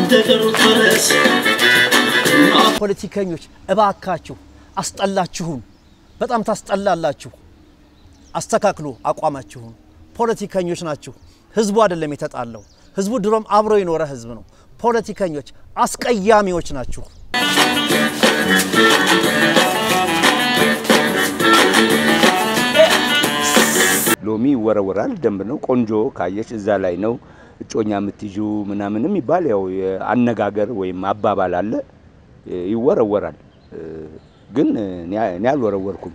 እንደገሩት ፈረስ ፖለቲከኞች እባካችሁ አስጠላችሁን፣ በጣም ታስጠላላችሁ። አስተካክሉ አቋማችሁን። ፖለቲከኞች ናችሁ። ህዝቡ አይደለም የተጣለው። ህዝቡ ድሮም አብሮ የኖረ ህዝብ ነው። ፖለቲከኞች አስቀያሚዎች ናችሁ። ሎሚ ይወረወራል። ደንብ ነው። ቆንጆ ካየሽ እዛ ላይ ነው እጮኛ የምትይዙ ምናምንም ይባል ያው አነጋገር ወይም አባባል አለ። ይወረወራል። ግን እኔ አልወረወርኩም።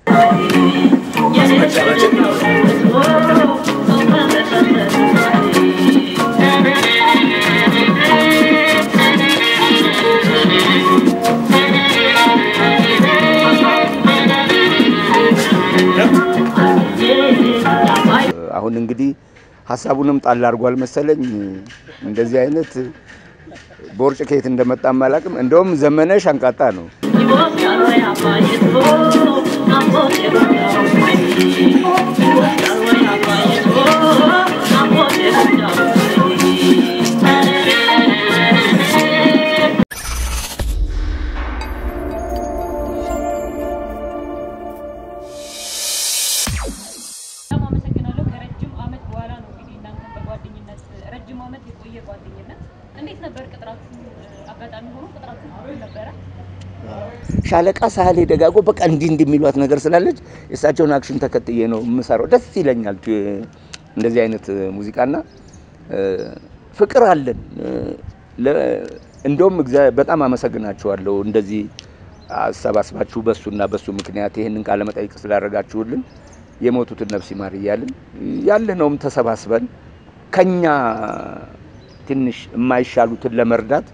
አሁን እንግዲህ ሀሳቡንም ጣል አድርጓል መሰለኝ። እንደዚህ አይነት ቦርጭ ከየት እንደመጣም አላውቅም። እንደውም ዘመነ ሻንቃጣ ነው። ሻለቃ ሳህሌ ደጋጎ በቃ እንዲህ እንዲህ የሚሏት ነገር ስላለች የእሳቸውን አክሽን ተከትዬ ነው የምሰራው። ደስ ይለኛል እንደዚህ አይነት ሙዚቃና ፍቅር አለን። እንደውም በጣም አመሰግናችኋለሁ እንደዚህ አሰባስባችሁ በሱና በሱ ምክንያት ይህንን ቃለ መጠይቅ ስላደረጋችሁልን የሞቱትን ነፍስ ይማር እያልን ያለነውም ተሰባስበን ከኛ ትንሽ የማይሻሉትን ለመርዳት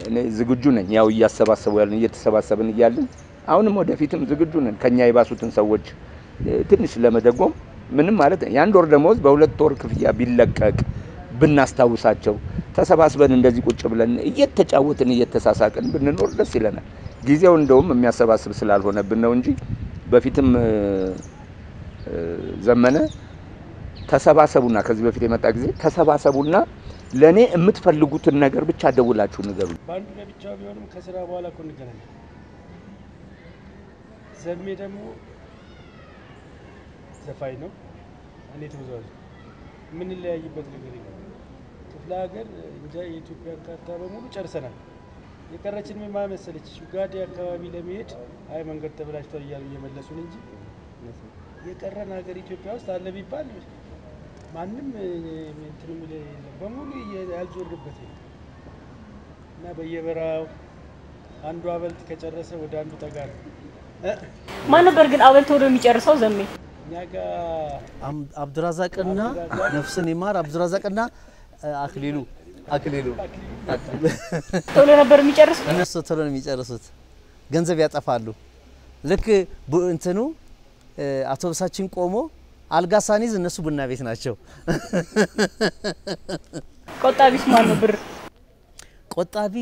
እኔ ዝግጁ ነኝ። ያው እያሰባሰቡ ያለን እየተሰባሰብን እያለን አሁንም ወደፊትም ዝግጁ ነን። ከኛ የባሱትን ሰዎች ትንሽ ለመደጎም ምንም ማለት የአንድ ወር ደመወዝ በሁለት ወር ክፍያ ቢለቀቅ ብናስታውሳቸው ተሰባስበን እንደዚህ ቁጭ ብለን እየተጫወትን እየተሳሳቅን ብንኖር ደስ ይለናል። ጊዜው እንደውም የሚያሰባስብ ስላልሆነብን ነው እንጂ በፊትም ዘመነ ተሰባሰቡና ከዚህ በፊት የመጣ ጊዜ ተሰባሰቡና ለእኔ የምትፈልጉትን ነገር ብቻ ደውላችሁ ንገሩ። በአንዱ ለብቻ ቢሆንም ከስራ በኋላ እኮ እንገናኛለን። ዘሜ ደግሞ ዘፋኝ ነው፣ እኔ ተወዛዋዥ። የምንለያይበት ነገር ክፍለ ሀገር እንጃ የኢትዮጵያን ካርታ በሙሉ ጨርሰናል። የቀረችን ምን መሰለች ዩጋዴ አካባቢ ለመሄድ አይ መንገድ ተበላሽቷል እያሉ እየመለሱን እንጂ የቀረን ሀገር ኢትዮጵያ ውስጥ አለ ቢባል ማንም እንትን የሚል የለም። በሙሉ ያልዞርበት የለም እና በየበራው አንዱ አበልት ከጨረሰ ወደ አንዱ ጠጋ ነው። ማን ነበር ግን አበልቶ ወደ የሚጨርሰው ዘሜ? እኛ ጋር አም- አብዱራዛቅና ነፍስን ይማር አብዱራዛቅና አክሊሉ አክሊሉ ቶሎ ነበር የሚጨርሰው። እነሱ ቶሎ ነው የሚጨርሱት። ገንዘብ ያጠፋሉ። ልክ እንትኑ አውቶቡሳችን ቆሞ አልጋ ሳኒዝ እነሱ ቡና ቤት ናቸው። ቆጣቢስ ማን ነው? ብር ቆጣቢ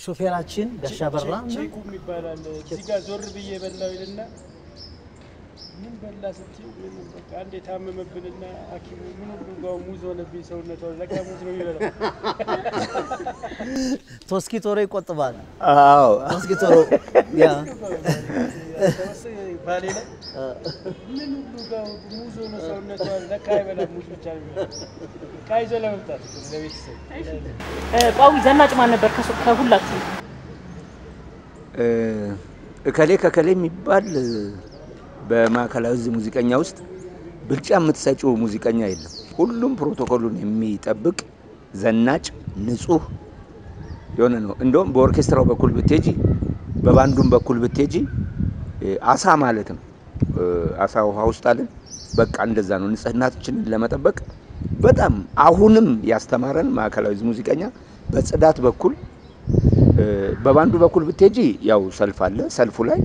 ሾፌራችን ጋሻ በራ ይባላል። እዚህ ጋር ዞር ብዬ በላው ይልና ምን በላ ስትይው ምን በቃ አንድ የታመመብንና ሐኪሙ ምን ሁሉ ጋር ሙዝ ሆነብኝ ሰውነቷ ለካ ሙዝ ነው የሚበላው። ቶስኪ ቶሮ ይቆጥባል። አዎ ቶስኪ ቶሮ ያ ባሌ ላይ ምን ሁሉ ጋር ሙዝ ሆነ ሰውነቷ ለካ አይበላም ሙዝ ብቻ ነው የሚበላው። ዕቃ ይዞ ለመምጣት ለቤተሰብ ጳዊ ዘናጭ ማን ነበር ከሱ- ከሁላችሁ? እ፣ እከሌ ከከሌ የሚባል በማዕከላዊ እዝ ሙዚቀኛ ውስጥ ብልጫ የምትሰጪው ሙዚቀኛ የለም። ሁሉም ፕሮቶኮሉን የሚጠብቅ ዘናጭ፣ ንጹህ የሆነ ነው። እንደውም በኦርኬስትራው በኩል ብትሄጂ፣ በባንዱም በኩል ብትሄጂ አሳ ማለት ነው። አሳ ውሃ ውስጥ አለን። በቃ እንደዛ ነው። ንጽህናችንን ለመጠበቅ በጣም አሁንም ያስተማረን ማዕከላዊ እዝ ሙዚቀኛ በጽዳት በኩል በባንዱ በኩል ብትሄጂ ያው ሰልፍ አለ። ሰልፉ ላይ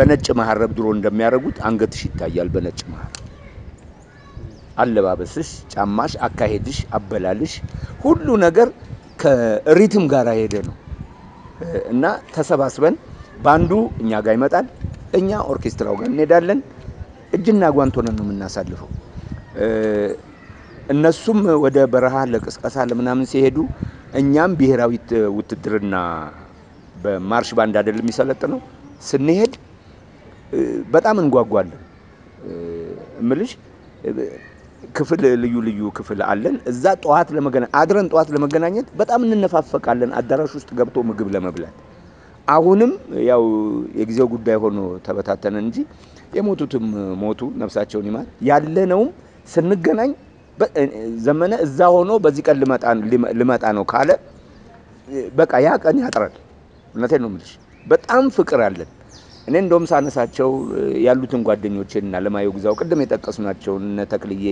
በነጭ መሀረብ ድሮ እንደሚያደርጉት አንገትሽ ይታያል። በነጭ መሀረብ አለባበስሽ፣ ጫማሽ፣ አካሄድሽ፣ አበላልሽ ሁሉ ነገር ከሪትም ጋር ሄደ ነው እና ተሰባስበን ባንዱ እኛ ጋር ይመጣል፣ እኛ ኦርኬስትራው ጋር እንሄዳለን። እጅና ጓንት ሆነን ነው የምናሳልፈው። እነሱም ወደ በረሃ ለቅስቀሳ ለምናምን ሲሄዱ እኛም ብሔራዊ ውትድርና በማርሽ ባንድ አይደለም የሚሰለጥነው ስንሄድ በጣም እንጓጓለን። እምልሽ ክፍል ልዩ ልዩ ክፍል አለን። እዛ ጠዋት ለመገናኘት አድረን ጠዋት ለመገናኘት በጣም እንነፋፈቃለን። አዳራሽ ውስጥ ገብቶ ምግብ ለመብላት አሁንም ያው የጊዜው ጉዳይ ሆኖ ተበታተነ እንጂ የሞቱትም ሞቱ፣ ነፍሳቸውን ይማር። ያለነውም ስንገናኝ ዘመነ እዛ ሆኖ በዚህ ቀን ልመጣ ልመጣ ነው ካለ በቃ ያ ቀን ያጥራል። እውነቴን ነው የምልሽ፣ በጣም ፍቅር አለን። እኔ እንደውም ሳነሳቸው ያሉትን ጓደኞቼን እና ለማየው ግዛው ቅድም የጠቀስናቸው እነ ተክልዬ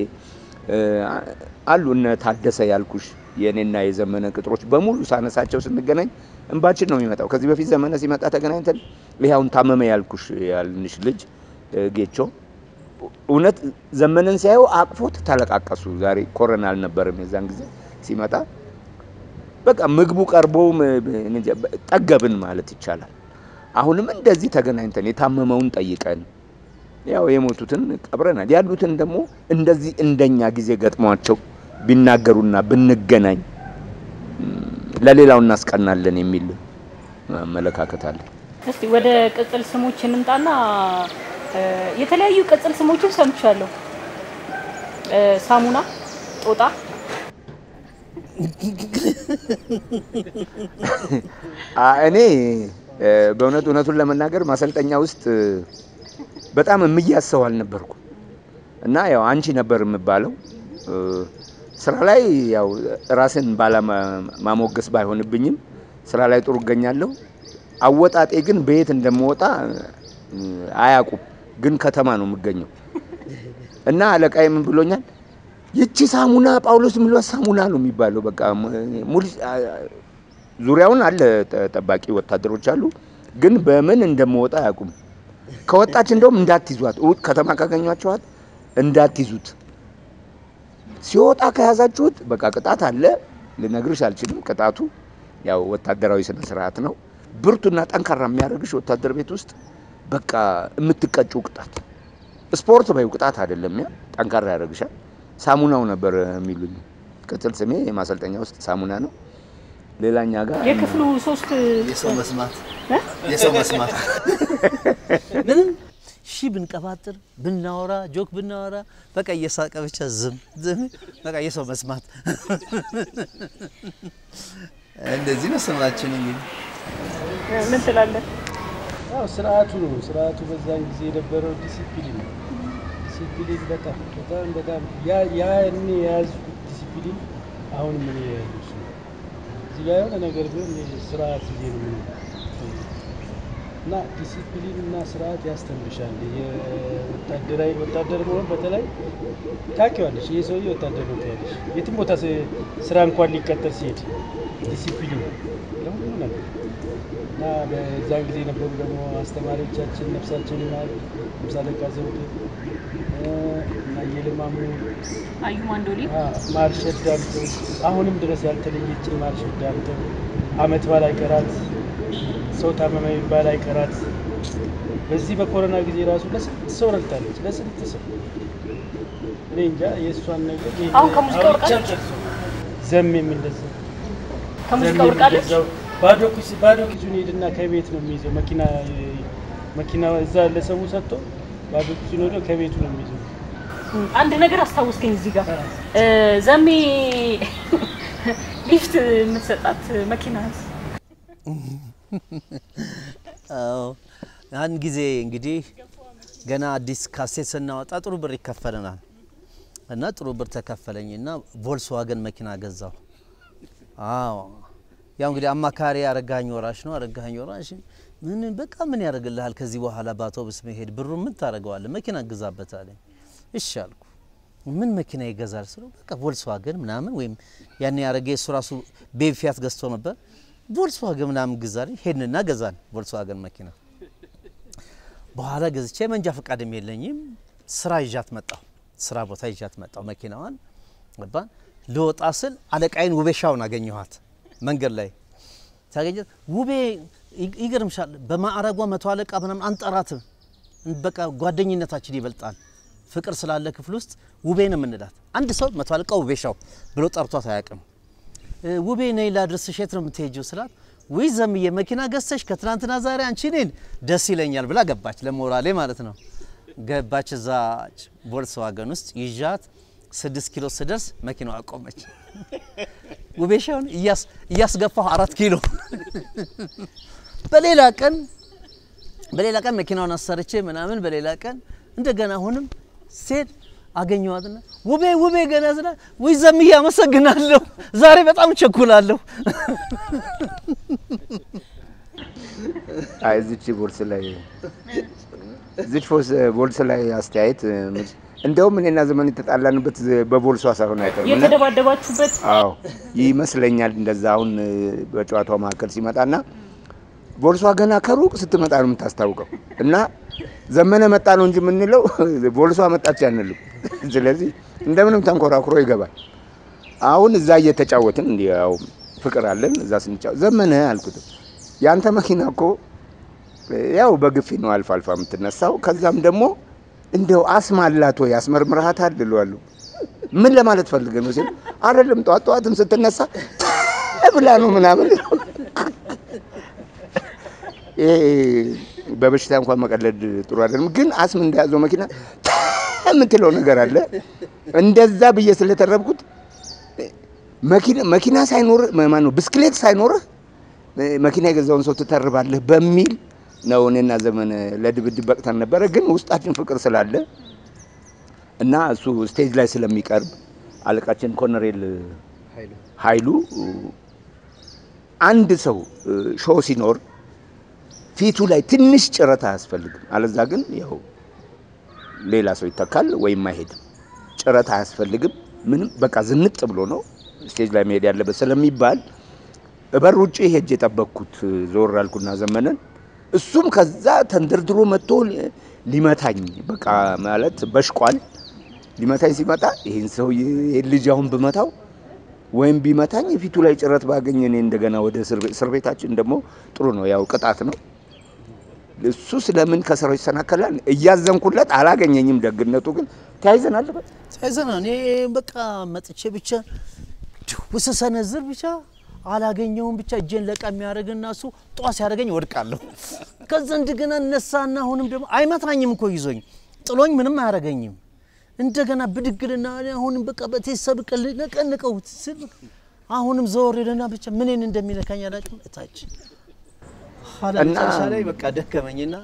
አሉ እነ ታደሰ ያልኩሽ የእኔና የዘመነ ቅጥሮች በሙሉ ሳነሳቸው ስንገናኝ እንባችን ነው የሚመጣው። ከዚህ በፊት ዘመነ ሲመጣ ተገናኝተን አሁን ታመመ ያልኩሽ ያልንሽ ልጅ ጌቾ እውነት ዘመንን ሲያዩ አቅፎት ተለቃቀሱ። ዛሬ ኮረና አልነበረም የዛን ጊዜ ሲመጣ በቃ ምግቡ ቀርቦ ጠገብን ማለት ይቻላል። አሁንም እንደዚህ ተገናኝተን የታመመውን ጠይቀን ያው የሞቱትን ቀብረናል። ያሉትን ደግሞ እንደዚህ እንደኛ ጊዜ ገጥሟቸው ቢናገሩና ብንገናኝ ለሌላው እናስቀናለን የሚል አመለካከት አለ። እስቲ ወደ ቅጽል ስሞች እንምጣና የተለያዩ ቅጽል ስሞችን ሰምቻለሁ። ሳሙና፣ ጦጣ፣ እኔ በእውነት እውነቱን ለመናገር ማሰልጠኛ ውስጥ በጣም የምያሰው አልነበርኩ እና ያው አንቺ ነበር የምባለው። ስራ ላይ ያው ራስን ባለማሞገስ ባይሆንብኝም ስራ ላይ ጥሩ እገኛለሁ። አወጣጤ ግን በየት እንደምወጣ አያውቁም። ግን ከተማ ነው የምገኘው እና አለቃዬ ምን ብሎኛል? ይቺ ሳሙና ጳውሎስ ምሏት ሳሙና ነው የሚባለው። በቃ ዙሪያውን አለ ጠባቂ ወታደሮች አሉ፣ ግን በምን እንደምወጣ አያውቁም። ከወጣች እንደውም እንዳትይዟት፣ እሑድ ከተማ ካገኟቸዋት እንዳትይዙት። ሲወጣ ከያዛችሁት በቃ ቅጣት አለ። ልነግርሽ አልችልም። ቅጣቱ ያው ወታደራዊ ስነ ስርዓት ነው። ብርቱና ጠንካራ የሚያደርግሽ ወታደር ቤት ውስጥ በቃ የምትቀጭው ቅጣት ስፖርት በይው ቅጣት አይደለም። ያ ጠንካራ ያደርግሻል። ሳሙናው ነበር የሚሉኝ። ቅጽል ስሜ የማሰልጠኛ ውስጥ ሳሙና ነው። ሌላኛ ጋር የክፍሉ ሶስት የሰው መስማት? የሰው መስማት ምንም ሺ ብንቀባጥር ብናወራ ጆክ ብናወራ በቃ እየሳቀ ብቻ ዝም ዝም በቃ የሰው መስማት እንደዚህ ነው ስማችን እንግዲህ ምን ትላለህ? ያው ስርዓቱ ነው። ስርዓቱ በዛን ጊዜ የነበረው ዲሲፕሊን ነው። ዲሲፕሊን በጣም በጣም በጣም ያ ያኔ የያዝኩት ዲሲፕሊን የያዝኩት እሱ ነው። እዚህ ላይ የሆነ ነገር ቢሆን ስርዓት ብዬ ነው የምኖረው። እና ዲሲፕሊን እና ስርዓት ያስተምርሻል። የወታደራዊ ወታደር መሆን በተለይ ታውቂዋለሽ። ይህ ሰውዬ ወታደር ነው ትያለሽ። የትም ቦታ ስራ እንኳን ሊቀጠር ሲሄድ ዲሲፕሊን ለሁሉ ነገር እና በዛን ጊዜ የነበሩ ደግሞ አስተማሪዎቻችን ነፍሳችን ይማር ዘውዴ እ፣ እና የልማሙ አዩ ማንዶሊ ማርሸት ዳምጠው አሁንም ድረስ ያልተለየችን ማርሸት ዳምጠው አመት በዓል አይቀራት ሰው ታመመ የሚባል አይቀራት። በዚህ በኮሮና ጊዜ ራሱ ለስንት ሰው ረድታለች። ለስንት ሰው እኔ እንጃ የእሷን ነገር አሁን ከሙዚቃ ወርቃለች? ዘሜም እንደዚያው ከሙዚቃ ወርቃለች? ባዶ ኪስ ባዶ ኪሱን ሄድና ከቤት ነው የሚይዘው። መኪና መኪና እዛ ለሰው ሰጥቶ ባዶ ኪሱን ሄዶ ከቤቱ ነው የሚይዘው። አንድ ነገር አስታውስከኝ እዚህ ጋር። እ፣ ዘሜ ሊፍት የምትሰጣት መኪና አዎ። ያን ጊዜ እንግዲህ ገና አዲስ ካሴት ስናወጣ ጥሩ ብር ይከፈለናል። እና ጥሩ ብር ተከፈለኝና ቮልስዋገን መኪና ገዛው። አዎ ያው እንግዲህ አማካሪ አረጋኝ ወራሽ ነው። አረጋኝ ወራሽ ምን በቃ ምን ያደርግልሃል ከዚህ በኋላ በአውቶቡስ መሄድ ብሩ ምን ታደርገዋለህ? መኪና ግዛበት አለኝ። እሺ አልኩ። ምን መኪና ይገዛል ስለው በቃ ቮልስዋገን ምናምን ወይም ያኔ ያረገ እሱ ራሱ ቤቢ ፊያት ገዝቶ ነበር። ቮልስዋገን ምናምን ግዛልኝ። ሄድንና ገዛን ቮልስዋገን መኪና። በኋላ ገዝቼ መንጃ ፈቃድም የለኝም። ስራ ይዣት መጣሁ። ስራ ቦታ ይዣት መጣሁ መኪናዋን ገባን። ልወጣ ስል አለቃይን ውቤሻውን አገኘኋት። መንገድ ላይ ታገኘት ውቤ ይገርምሻል። በማዕረጓ መቶ አለቃ ምናምን አንጠራትም። በቃ ጓደኝነታችን ይበልጣል። ፍቅር ስላለ ክፍል ውስጥ ውቤ ነው የምንላት። አንድ ሰው መቶ አለቃ ውቤሻው ብሎ ጠርቷት አያውቅም። ውቤ ነይ ላድርስሽ፣ የት ነው የምትሄጂው ስላት ውይ ዘምዬ መኪና ገዝተሽ ከትናንትና ዛሬ አንቺ እኔን ደስ ይለኛል ብላ ገባች። ለሞራሌ ማለት ነው። ገባች እዛች ቮልክስዋገን ውስጥ ይዣት ስድስት ኪሎ ስደርስ መኪናዋ አቆመች። ውቤሻውን እያስ እያስገፋሁ አራት ኪሎ በሌላ ቀን በሌላ ቀን መኪናውን አሰርቼ ምናምን በሌላ ቀን እንደገና አሁንም ሴት አገኘዋትና ውቤ ውቤ ገና ስላ ውይ ዘምዬ አመሰግናለሁ፣ ዛሬ በጣም ቸኩላለሁ። አይ እዚች ቦልስ ላይ እዚች ፎስ ቦልስ ላይ አስተያየት እንደውም እኔና ዘመን የተጣላንበት በቦልሷ ሳይሆን አይቀርም የተደባደባችሁበት አዎ ይመስለኛል እንደዛ። አሁን በጨዋታው መካከል ሲመጣና ቦልሷ ገና ከሩቅ ስትመጣ ነው የምታስታውቀው እና ዘመነ መጣ ነው እንጂ የምንለው ቦልሷ መጣች አንልም። ስለዚህ እንደምንም ተንኮራኩሮ ይገባል። አሁን እዛ እየተጫወትን እንዲ ያው ፍቅር አለን እዛ ስንጫወት ዘመነ አልኩት ያንተ መኪና እኮ ያው በግፊ ነው አልፋ አልፋ የምትነሳው። ከዛም ደግሞ እንደው አስማ አላት ወይ አስመርምርሃታል እለዋለሁ። ምን ለማለት ፈልገህ ነው ሲል አይደለም ጠዋት ጠዋትም ስትነሳ ብላ ነው ምናምን። በበሽታ እንኳን መቀለድ ጥሩ አይደለም፣ ግን አስም እንደያዘው መኪና የምትለው ነገር አለ። እንደዛ ብዬ ስለተረብኩት መኪና ሳይኖርህ ማነው ብስክሌት ሳይኖርህ መኪና የገዛውን ሰው ትተርባለህ በሚል ነው እኔና ዘመን ለድብድብ በቅተን ነበረ። ግን ውስጣችን ፍቅር ስላለ እና እሱ ስቴጅ ላይ ስለሚቀርብ አለቃችን ኮሎኔል ኃይሉ አንድ ሰው show ሲኖር ፊቱ ላይ ትንሽ ጭረት አያስፈልግም። አለበለዛ ግን ያው ሌላ ሰው ይተካል ወይም አይሄድም። ጭረት አያስፈልግም። ምንም በቃ ዝንጥ ብሎ ነው stage ላይ መሄድ ያለበት ስለሚባል በር ውጭ ሄጅ የጠበቅኩት ዞር አልኩና ዘመነ እሱም ከዛ ተንደርድሮ መጥቶ ሊመታኝ በቃ ማለት በሽቋል። ሊመታኝ ሲመጣ ይህን ሰው ልጅ አሁን ብመታው ወይም ቢመታኝ የፊቱ ላይ ጭረት ባገኝ እኔ እንደገና ወደ እስር ቤታችን ደግሞ ጥሩ ነው፣ ያው ቅጣት ነው። እሱ ስለምን ከስራው ይሰናከላል እያዘንኩለት አላገኘኝም። ደግነቱ ግን ተያይዘናል። ሳይዘና እኔ በቃ መጥቼ ብቻ ድው ስሰነዝር ብቻ አላገኘውም ብቻ እጄን ለቃ የሚያደርግና እሱ ጧ ሲያደርገኝ ወድቃለሁ። ከዛ እንደገና እነሳና አሁንም ደግሞ አይመታኝም እኮ ይዞኝ ጥሎኝ ምንም አያደርገኝም። እንደገና ብድግልና አሁንም በቃ በቴሰብ ቅል ነቀንቀው ስል አሁንም ዘወር ሄደና ብቻ ምንን እንደሚነካኝ አላውቅም። እታች መጨረሻ ላይ በቃ ደከመኝና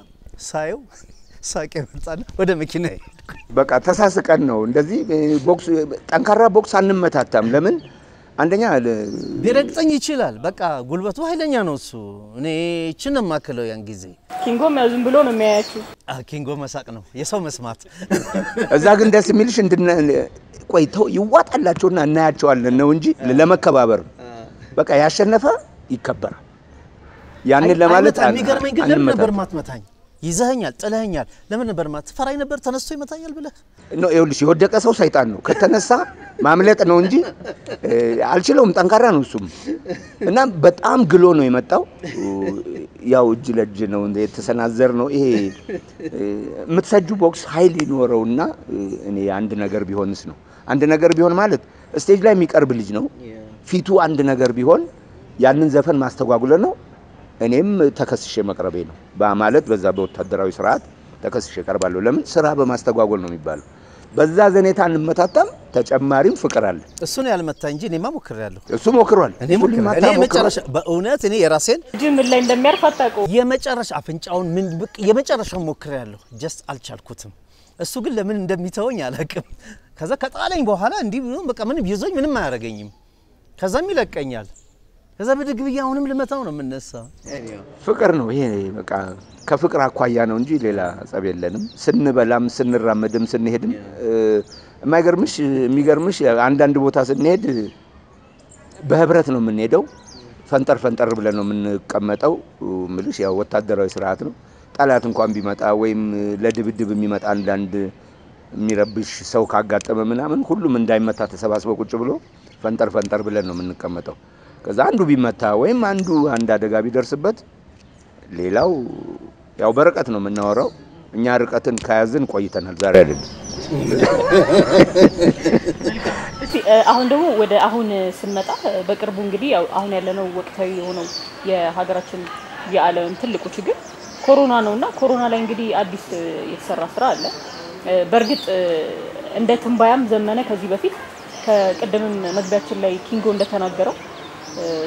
ሳየው ሳቄ መጣና ወደ መኪና በቃ ተሳስቀን ነው እንደዚህ ቦክስ ጠንካራ ቦክስ አንመታታም። ለምን አንደኛ ለ- ቢረግጠኝ ይችላል። በቃ ጉልበቱ ኃይለኛ ነው እሱ። እኔ ችን የማክለው ያን ጊዜ ኪንጎም ያው ዝም ብሎ ነው የሚያያችሁ። አ፣ ኪንጎ መሳቅ ነው የሰው መስማት። እዛ ግን ደስ የሚልሽ እንድነ ቆይተው ይዋጣላቸውና እናያቸዋለን ነው እንጂ ለመከባበር በቃ ያሸነፈ ይከበራል። ያንን ለማለት የሚገርመኝ ግን ለምን ነበር ማትመታኝ? ይዘኸኛል፣ ጥለኸኛል። ለምን ነበር ማት ፈራኝ ነበር ተነስቶ ይመታኛል ብለህ ነው ይኸውልሽ፣ የወደቀ ሰው ሰይጣን ነው። ከተነሳ ማምለጥ ነው እንጂ አልችለውም። ጠንካራ ነው እሱም እና በጣም ግሎ ነው የመጣው። ያው እጅ ለእጅ ነው እንደ የተሰናዘር ነው። ይሄ የምትሰጁ ቦክስ ኃይል ይኖረውና እኔ አንድ ነገር ቢሆንስ ነው አንድ ነገር ቢሆን ማለት stage ላይ የሚቀርብ ልጅ ነው። ፊቱ አንድ ነገር ቢሆን ያንን ዘፈን ማስተጓጎሌ ነው። እኔም ተከስሼ መቅረቤ ነው ማለት በዛ በወታደራዊ ስርዓት ተከስሼ እቀርባለሁ። ለምን ስራ በማስተጓጎል ነው የሚባለው። በዛ ይዘት እንመታታም፣ ተጨማሪም ፍቅር አለ። እሱ ነው ያልመታ እንጂ እኔማ ሞክሬያለሁ። እሱ ሞክሯል። እኔ የመጨረሻ በእውነት እኔ የራሴን እጅ ምን ላይ እንደሚያርፍ አታውቀውም። የመጨረሻ አፍንጫውን ምን ብቅ የመጨረሻውን ሞክሬያለሁ። just አልቻልኩትም። እሱ ግን ለምን እንደሚተወኝ አላውቅም። ከዛ ከጣለኝ በኋላ እንዲህ ብሎ በቃ ምንም ይዞኝ ምንም አያደርገኝም። ከዛም ይለቀኛል። ከዛ ብድግ ብዬ አሁንም ልመታው ነው የምነሳው። ፍቅር ነው ይሄ። በቃ ከፍቅር አኳያ ነው እንጂ ሌላ ጸብ የለንም። ስንበላም ስንራመድም ስንሄድም የማይገርምሽ የሚገርምሽ አንዳንድ ቦታ ስንሄድ በህብረት ነው የምንሄደው። ፈንጠር ፈንጠር ብለን ነው የምንቀመጠው። ምልሽ ያው ወታደራዊ ስርዓት ነው። ጠላት እንኳን ቢመጣ ወይም ለድብድብ የሚመጣ አንዳንድ የሚረብሽ ሰው ካጋጠመ ምናምን ሁሉም እንዳይመታ ተሰባስበው ቁጭ ብሎ ፈንጠር ፈንጠር ብለን ነው የምንቀመጠው። ከዛ አንዱ ቢመታ ወይም አንዱ አንድ አደጋ ቢደርስበት ሌላው ያው በርቀት ነው የምናወራው። እኛ ርቀትን ከያዝን ቆይተናል፣ ዛሬ አይደለም። አሁን ደግሞ ወደ አሁን ስንመጣ በቅርቡ እንግዲህ አሁን ያለነው ወቅታዊ የሆነው የሀገራችን የዓለም ትልቁ ችግር ኮሮና ነው እና ኮሮና ላይ እንግዲህ አዲስ የተሰራ ስራ አለ። በእርግጥ እንደ ትንቢያም ዘመነ ከዚህ በፊት ከቅድምም መግቢያችን ላይ ኪንጎ እንደተናገረው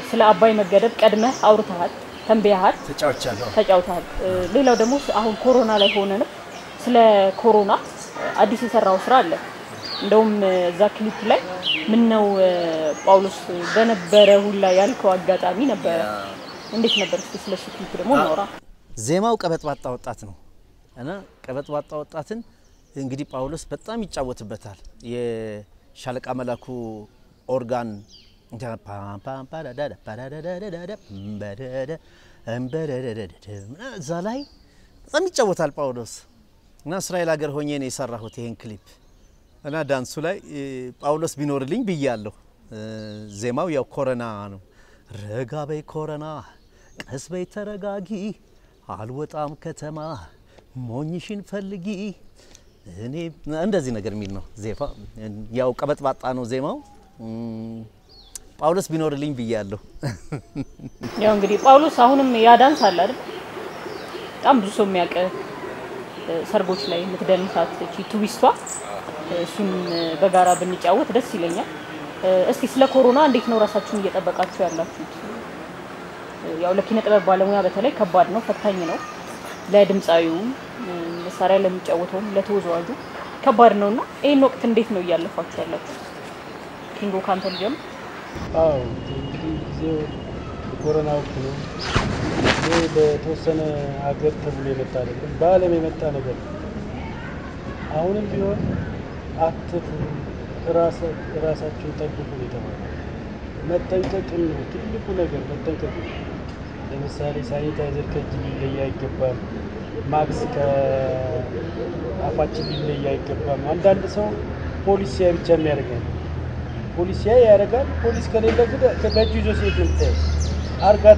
ስለ አባይ መገደብ ቀድመህ አውርተሃል፣ ተንብያሃል ተጫውተሃል። ሌላው ደግሞ አሁን ኮሮና ላይ ሆነንም ስለ ኮሮና አዲስ የሰራው ስራ አለ። እንደውም እዛ ክሊፕ ላይ ምን ነው ጳውሎስ በነበረ ሁላ ያልከው አጋጣሚ ነበረ። እንዴት ነበር? እስኪ ስለሱ ክሊፕ ደግሞ እናውራ። ዜማው ቀበጥባጣ ወጣት ነው እና ቀበጥባጣ ወጣትን እንግዲህ ጳውሎስ በጣም ይጫወትበታል። የሻለቃ መላኩ ኦርጋን እዛ ላይ በጣም ይጫወታል ጳውሎስ እና እስራኤል ሀገር ሆኜ ነው የሰራሁት ይሄን ክሊፕ እና ዳንሱ ላይ ጳውሎስ ቢኖርልኝ ብያለሁ። ዜማው ያው ኮረና ነው። ረጋ በይ ኮረና፣ ቀስ በይ ተረጋጊ፣ አልወጣም ከተማ ሞኝሽን ፈልጊ እኔ እንደዚህ ነገር የሚል ነው ዜፋ። ያው ቀበጥባጣ ነው ዜማው። ጳውሎስ ቢኖርልኝ ብያለሁ። ያው እንግዲህ ጳውሎስ አሁንም ያ ዳንስ አለ አይደል? በጣም ብዙ ሰው የሚያውቅ ሰርጎች ላይ የምትደንሳት እቺ እ፣ እሱን በጋራ ብንጫወት ደስ ይለኛል። እስቲ ስለ ኮሮና እንዴት ነው ራሳችሁን እየጠበቃችሁ ያላችሁት? ያው ለኪነ ጥበብ ባለሙያ በተለይ ከባድ ነው፣ ፈታኝ ነው። ለድምፃዊውም መሳሪያ ለሚጫወተውም ለተወዛዋዡ ከባድ ነው እና ይህን ወቅት እንዴት ነው እያለፋችሁ ያላችሁት? ኪንጎ ካንተን ጀምር። አዎ እንግዲህ ጊዜው የኮሮና ወቅት ነው። ይህ በተወሰነ ሀገር ተብሎ የመጣ አይደለም፣ በዓለም የመጣ ነገር ነው። አሁንም ቢሆን አትፍሩ፣ ራሳችሁን ጠብቁ ነው የተባለው። መጠንቀቅን ነው ትልቁ ነገር፣ መጠንቀቅ ለምሳሌ ሳኒታይዘር ከእጅ ሊለይ አይገባም። ማክስ ከአፋችን ሊለይ አይገባም። አንዳንድ ሰው ፖሊስ ሲያይ ብቻ የሚያደርጋል ፖሊስ ሲያይ ያደርጋል። ፖሊስ ከሌለ ግን በእጁ ይዞ ሲሄድ ነው የምታየው።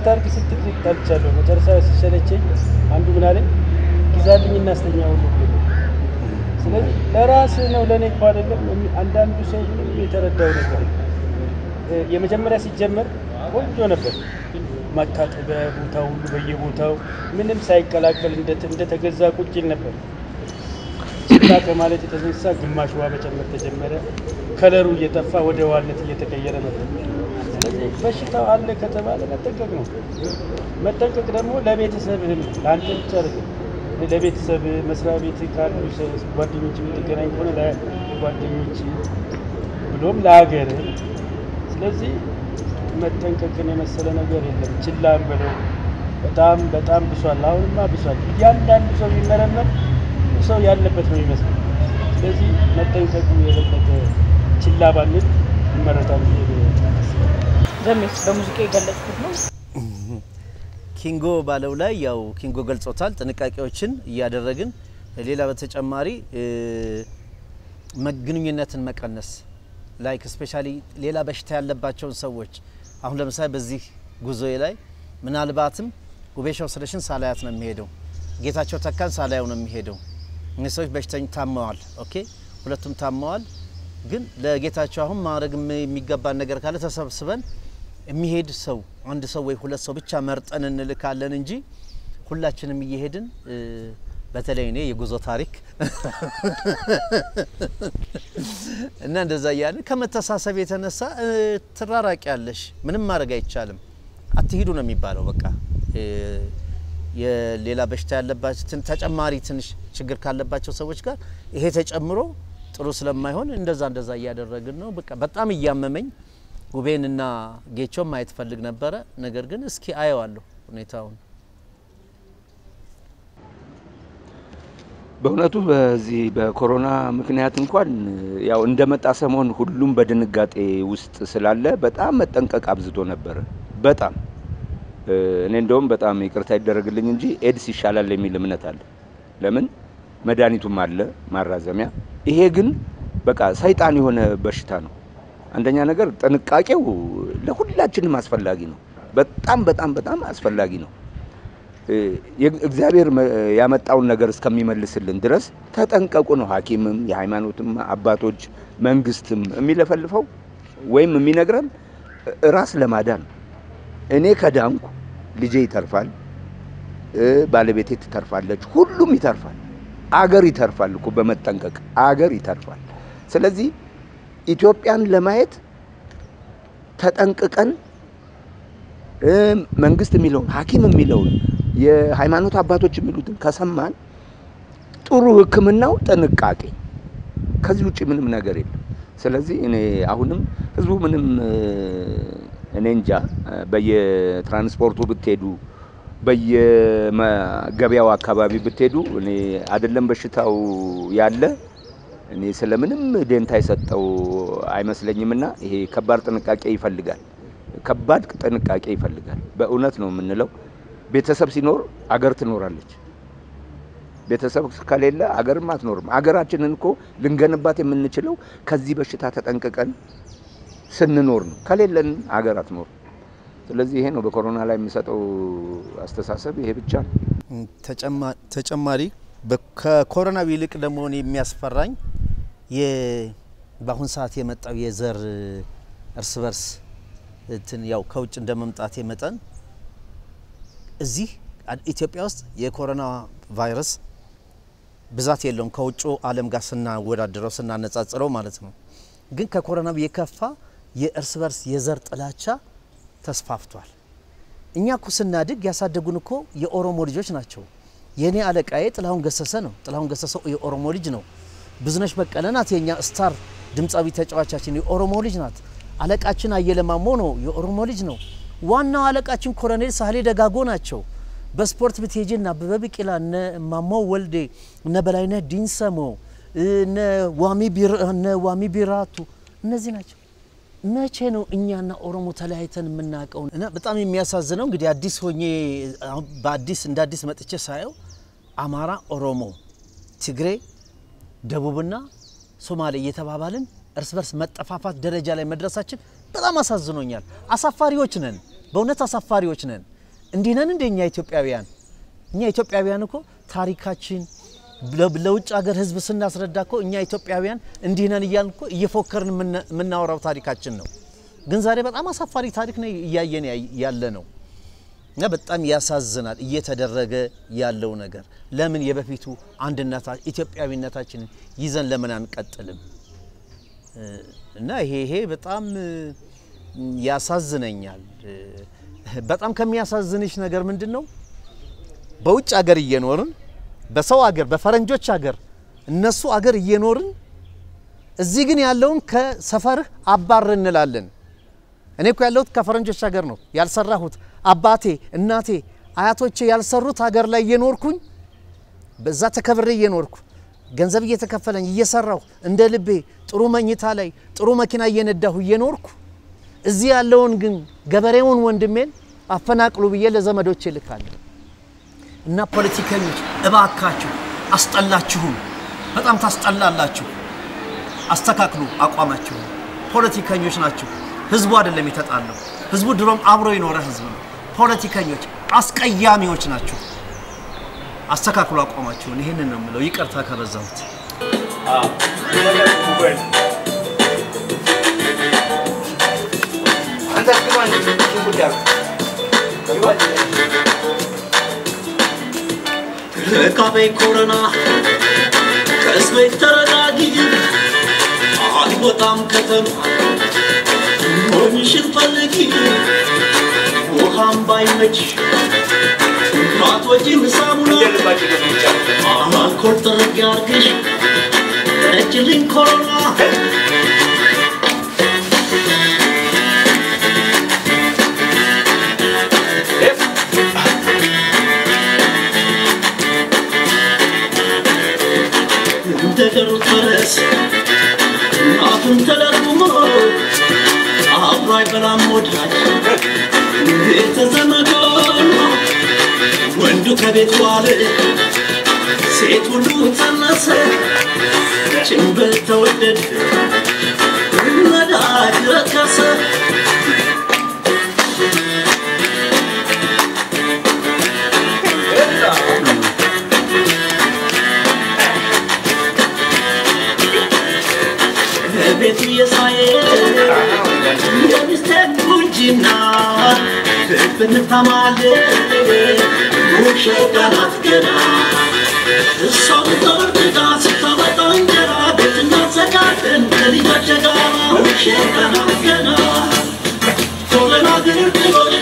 አርግ ስትል ጠልቻለሁ። መጨረሻ ሲሰለቸኝ አንዱ ምን አለኝ፣ ግዛልኝ እናስተኛ ሁሉ ስለዚህ ለራስህ ነው ለእኔ እኮ አይደለም። አንዳንዱ ሰው ምንም የተረዳው ነገር የመጀመሪያ ሲጀመር ቆንጆ ነበር። ማታጠቢያ ቦታ ሁሉ በየቦታው ምንም ሳይቀላቀል እንደተ- እንደተገዛ ቁጭ ይል ነበር። ሲላ ከማለት የተነሳ ግማሽ ውሃ መጨመር ተጀመረ። ከለሩ እየጠፋ ወደ ውሃነት እየተቀየረ ነበር። በሽታው አለ ከተባለ መጠንቀቅ ነው። መጠንቀቅ ደግሞ ለቤተሰብህም ለአንተ ብቻ ለቤተሰብ መስሪያ ቤት ካሉ ጓደኞች የምትገናኝ ከሆነ ለጓደኞች ብሎም ለሀገር። ስለዚህ መጠንቀቅን የመሰለ ነገር የለም። ችላም ብለው በጣም በጣም ብሷል። አሁንማ ብሷል። እያንዳንዱ ሰው ቢመረመር ሰው ያለበት ነው ይመስል። ስለዚህ መጠንቀቁ የበለጠ ችላ ባንል ይመረጣል በሙዚቃ የገለጽኩት ነው። ኪንጎ ባለው ላይ ያው ኪንጎ ገልጾታል። ጥንቃቄዎችን እያደረግን ሌላ በተጨማሪ ግንኙነትን መቀነስ like specially ሌላ በሽታ ያለባቸውን ሰዎች አሁን ለምሳሌ በዚህ ጉዞዬ ላይ ምናልባትም ውቤሻው ስለሽን ሳላያት ነው የሚሄደው፣ ጌታቸው ተካን ሳላየው ነው የሚሄደው። እነዚህ ሰዎች በሽተኝ ታመዋል። okay ሁለቱም ታመዋል። ግን ለጌታቸው አሁን ማድረግ የሚ- የሚገባን ነገር ካለ ተሰብስበን የሚሄድ ሰው አንድ ሰው ወይ ሁለት ሰው ብቻ መርጠን እንልካለን እንጂ ሁላችንም እየሄድን በተለይ እኔ የጉዞ ታሪክ እና እንደዛ እያለ ከመተሳሰብ የተነሳ ትራራቂ ያለሽ ምንም ማድረግ አይቻልም። አትሂዱ ነው የሚባለው። በቃ የሌላ በሽታ ያለባቸው ተጨማሪ ትንሽ ችግር ካለባቸው ሰዎች ጋር ይሄ ተጨምሮ ጥሩ ስለማይሆን እንደዛ እንደዛ እያደረግን ነው። በቃ በጣም እያመመኝ ውቤንና ጌቾን ማየት ፈልግ ነበረ። ነገር ግን እስኪ አየዋለሁ ሁኔታውን። በእውነቱ በዚህ በኮሮና ምክንያት እንኳን ያው እንደመጣ ሰሞን ሁሉም በድንጋጤ ውስጥ ስላለ በጣም መጠንቀቅ አብዝቶ ነበረ። በጣም እኔ እንደውም በጣም ይቅርታ ይደረግልኝ እንጂ ኤድስ ይሻላል የሚል እምነት አለ። ለምን መድኃኒቱም አለ ማራዘሚያ። ይሄ ግን በቃ ሰይጣን የሆነ በሽታ ነው። አንደኛ ነገር ጥንቃቄው ለሁላችንም አስፈላጊ ነው። በጣም በጣም በጣም አስፈላጊ ነው። እግዚአብሔር ያመጣውን ነገር እስከሚመልስልን ድረስ ተጠንቀቁ ነው ሐኪምም የሃይማኖትም አባቶች መንግስትም የሚለፈልፈው ወይም የሚነግረን ራስ ለማዳን እኔ ከዳንኩ ልጄ ይተርፋል፣ ባለቤቴ ትተርፋለች፣ ሁሉም ይተርፋል። አገር ይተርፋል እኮ በመጠንቀቅ አገር ይተርፋል። ስለዚህ ኢትዮጵያን ለማየት ተጠንቅቀን መንግስት የሚለውን ሐኪም የሚለውን የሃይማኖት አባቶች የሚሉትን ከሰማን ጥሩ ሕክምናው ጥንቃቄ፣ ከዚህ ውጭ ምንም ነገር የለም። ስለዚህ እኔ አሁንም ህዝቡ ምንም እኔ እንጃ በየትራንስፖርቱ ብትሄዱ በየገበያው አካባቢ ብትሄዱ እኔ አይደለም በሽታው ያለ እኔ ስለምንም ደንታ የሰጠው አይመስለኝምና ይሄ ከባድ ጥንቃቄ ይፈልጋል። ከባድ ጥንቃቄ ይፈልጋል። በእውነት ነው የምንለው። ቤተሰብ ሲኖር አገር ትኖራለች። ቤተሰብ ከሌለ አገርም አትኖርም። አገራችንን እኮ ልንገንባት የምንችለው ከዚህ በሽታ ተጠንቅቀን ስንኖር ነው። ከሌለን አገር አትኖርም። ስለዚህ ይሄ ነው በኮሮና ላይ የሚሰጠው አስተሳሰብ ይሄ ብቻ ነው። ተጨማ- ተጨማሪ ከኮሮናው ይልቅ ደግሞ የሚያስፈራኝ በአሁን ሰዓት የመጣው የዘር እርስ በርስ እንትን ያው ከውጭ እንደ መምጣቴ መጠን እዚህ ኢትዮጵያ ውስጥ የኮሮና ቫይረስ ብዛት የለውም ከውጭ ዓለም ጋር ስናወዳድረው ስናነጻጽረው ማለት ነው። ግን ከኮሮናው የከፋ የእርስ በርስ የዘር ጥላቻ ተስፋፍቷል። እኛ እኮ ስናድግ ያሳደጉን እኮ የኦሮሞ ልጆች ናቸው። የእኔ አለቃዬ ጥላሁን ገሰሰ ነው። ጥላሁን ገሰሰ የኦሮሞ ልጅ ነው። ብዙነሽ በቀለ ናት የእኛ ስታር ድምፃዊ ተጫዋቻችን የኦሮሞ ልጅ ናት። አለቃችን አየለ ማሞ ነው የኦሮሞ ልጅ ነው። ዋናው አለቃችን ኮሎኔል ሳህሌ ደጋጎ ናቸው። በስፖርት ብትሄጂ እነ አበበ ቢቂላ፣ እነ ማሞ ወልዴ፣ እነ በላይነህ ዲንሰሞ፣ እነ ዋሚ ቢራቱ እነዚህ ናቸው። መቼ ነው እኛና ኦሮሞ ተለያይተን የምናውቀው? እና በጣም የሚያሳዝነው እንግዲህ አዲስ ሆኜ በአዲስ እንደ አዲስ መጥቼ ሳየው አማራ፣ ኦሮሞ፣ ትግሬ፣ ደቡብና ሶማሌ እየተባባልን እርስ በርስ መጠፋፋት ደረጃ ላይ መድረሳችን በጣም አሳዝኖኛል። አሳፋሪዎች ነን፣ በእውነት አሳፋሪዎች ነን። እንዲህ ነን እንደ እኛ ኢትዮጵያውያን። እኛ ኢትዮጵያውያን እኮ ታሪካችን ለውጭ ሀገር ሕዝብ ስናስረዳ እኮ እኛ ኢትዮጵያውያን እንዲህ ነን እያልን እኮ እየፎከርን የምና- የምናወራው ታሪካችን ነው። ግን ዛሬ በጣም አሳፋሪ ታሪክ ነው እያየን ያለ ነው እና በጣም ያሳዝናል እየተደረገ ያለው ነገር። ለምን የበፊቱ አንድነታ ኢትዮጵያዊነታችንን ይዘን ለምን አንቀጥልም? እና ይሄ ይሄ በጣም ያሳዝነኛል። በጣም ከሚያሳዝንሽ ነገር ምንድን ነው? በውጭ ሀገር እየኖርን በሰው ሀገር በፈረንጆች ሀገር እነሱ ሀገር እየኖርን እዚህ ግን ያለውን ከሰፈርህ አባር እንላለን። እኔ እኮ ያለሁት ከፈረንጆች ሀገር ነው ያልሰራሁት። አባቴ እናቴ አያቶቼ ያልሰሩት ሀገር ላይ እየኖርኩኝ በዛ ተከብሬ እየኖርኩ ገንዘብ እየተከፈለኝ እየሰራሁ እንደ ልቤ ጥሩ መኝታ ላይ ጥሩ መኪና እየነዳሁ እየኖርኩ እዚህ ያለውን ግን ገበሬውን ወንድሜን አፈናቅሉ ብዬ ለዘመዶቼ ልካለሁ። እና ፖለቲከኞች እባካችሁ አስጠላችሁም፣ በጣም ታስጠላላችሁ። አስተካክሉ አቋማችሁን። ፖለቲከኞች ናችሁ። ህዝቡ አይደለም የተጣለው። ህዝቡ ድሮም አብሮ የኖረ ህዝብ ነው። ፖለቲከኞች አስቀያሚዎች ናችሁ። አስተካክሉ አቋማችሁን። ይህንን ነው የምለው። ይቅርታ ከበዛሁት። ከካቤ ኮረና ከስሜት ተረጋጊ አልወጣም ከተማ ሆንሽን ፈልጊ ውሃም ባይመች ማትወጪም ሳሙና አልኮል ጥርግ ያርግሽ ረጭልኝ ኮሮና አፉን ተለጉሞ አብሮ አይበላም ወዳጅ ቤተ ዘመዶ ወንዱ ከቤት ዋለ። ሴት ሁሉ ጸነሰ ጭንብል ተወደደ ستكون بنفهم عليك وش كانت كده الصندور بتاع ستة بطن كده بتنا زكاة انتريجا شجرة وش كانت كده فوق العدل تقول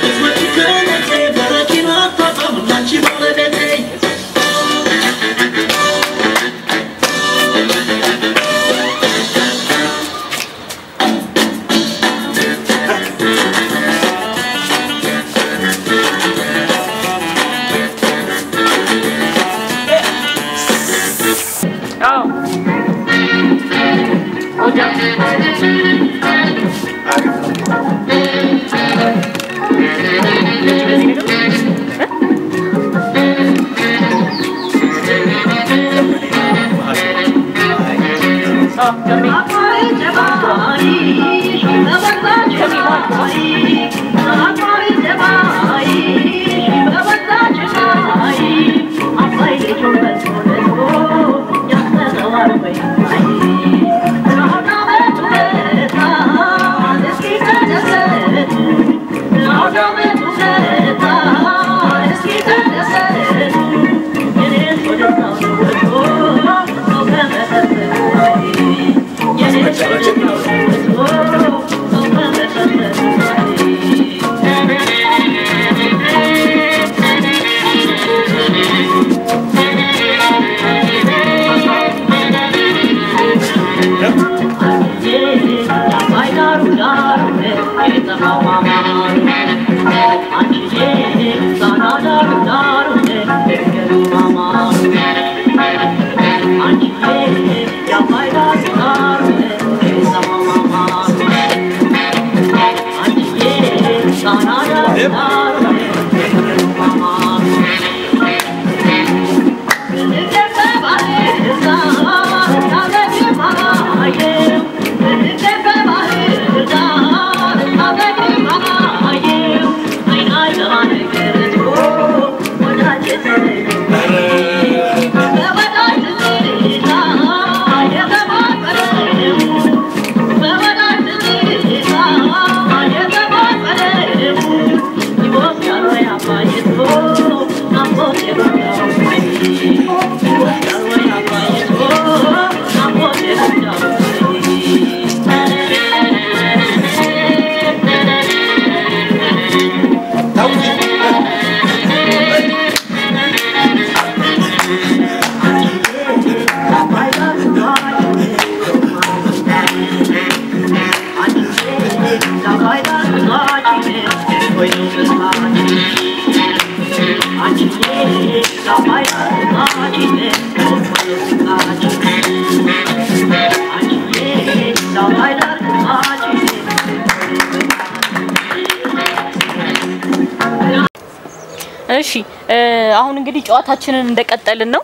ጨዋታችንን እንደቀጠልን ነው።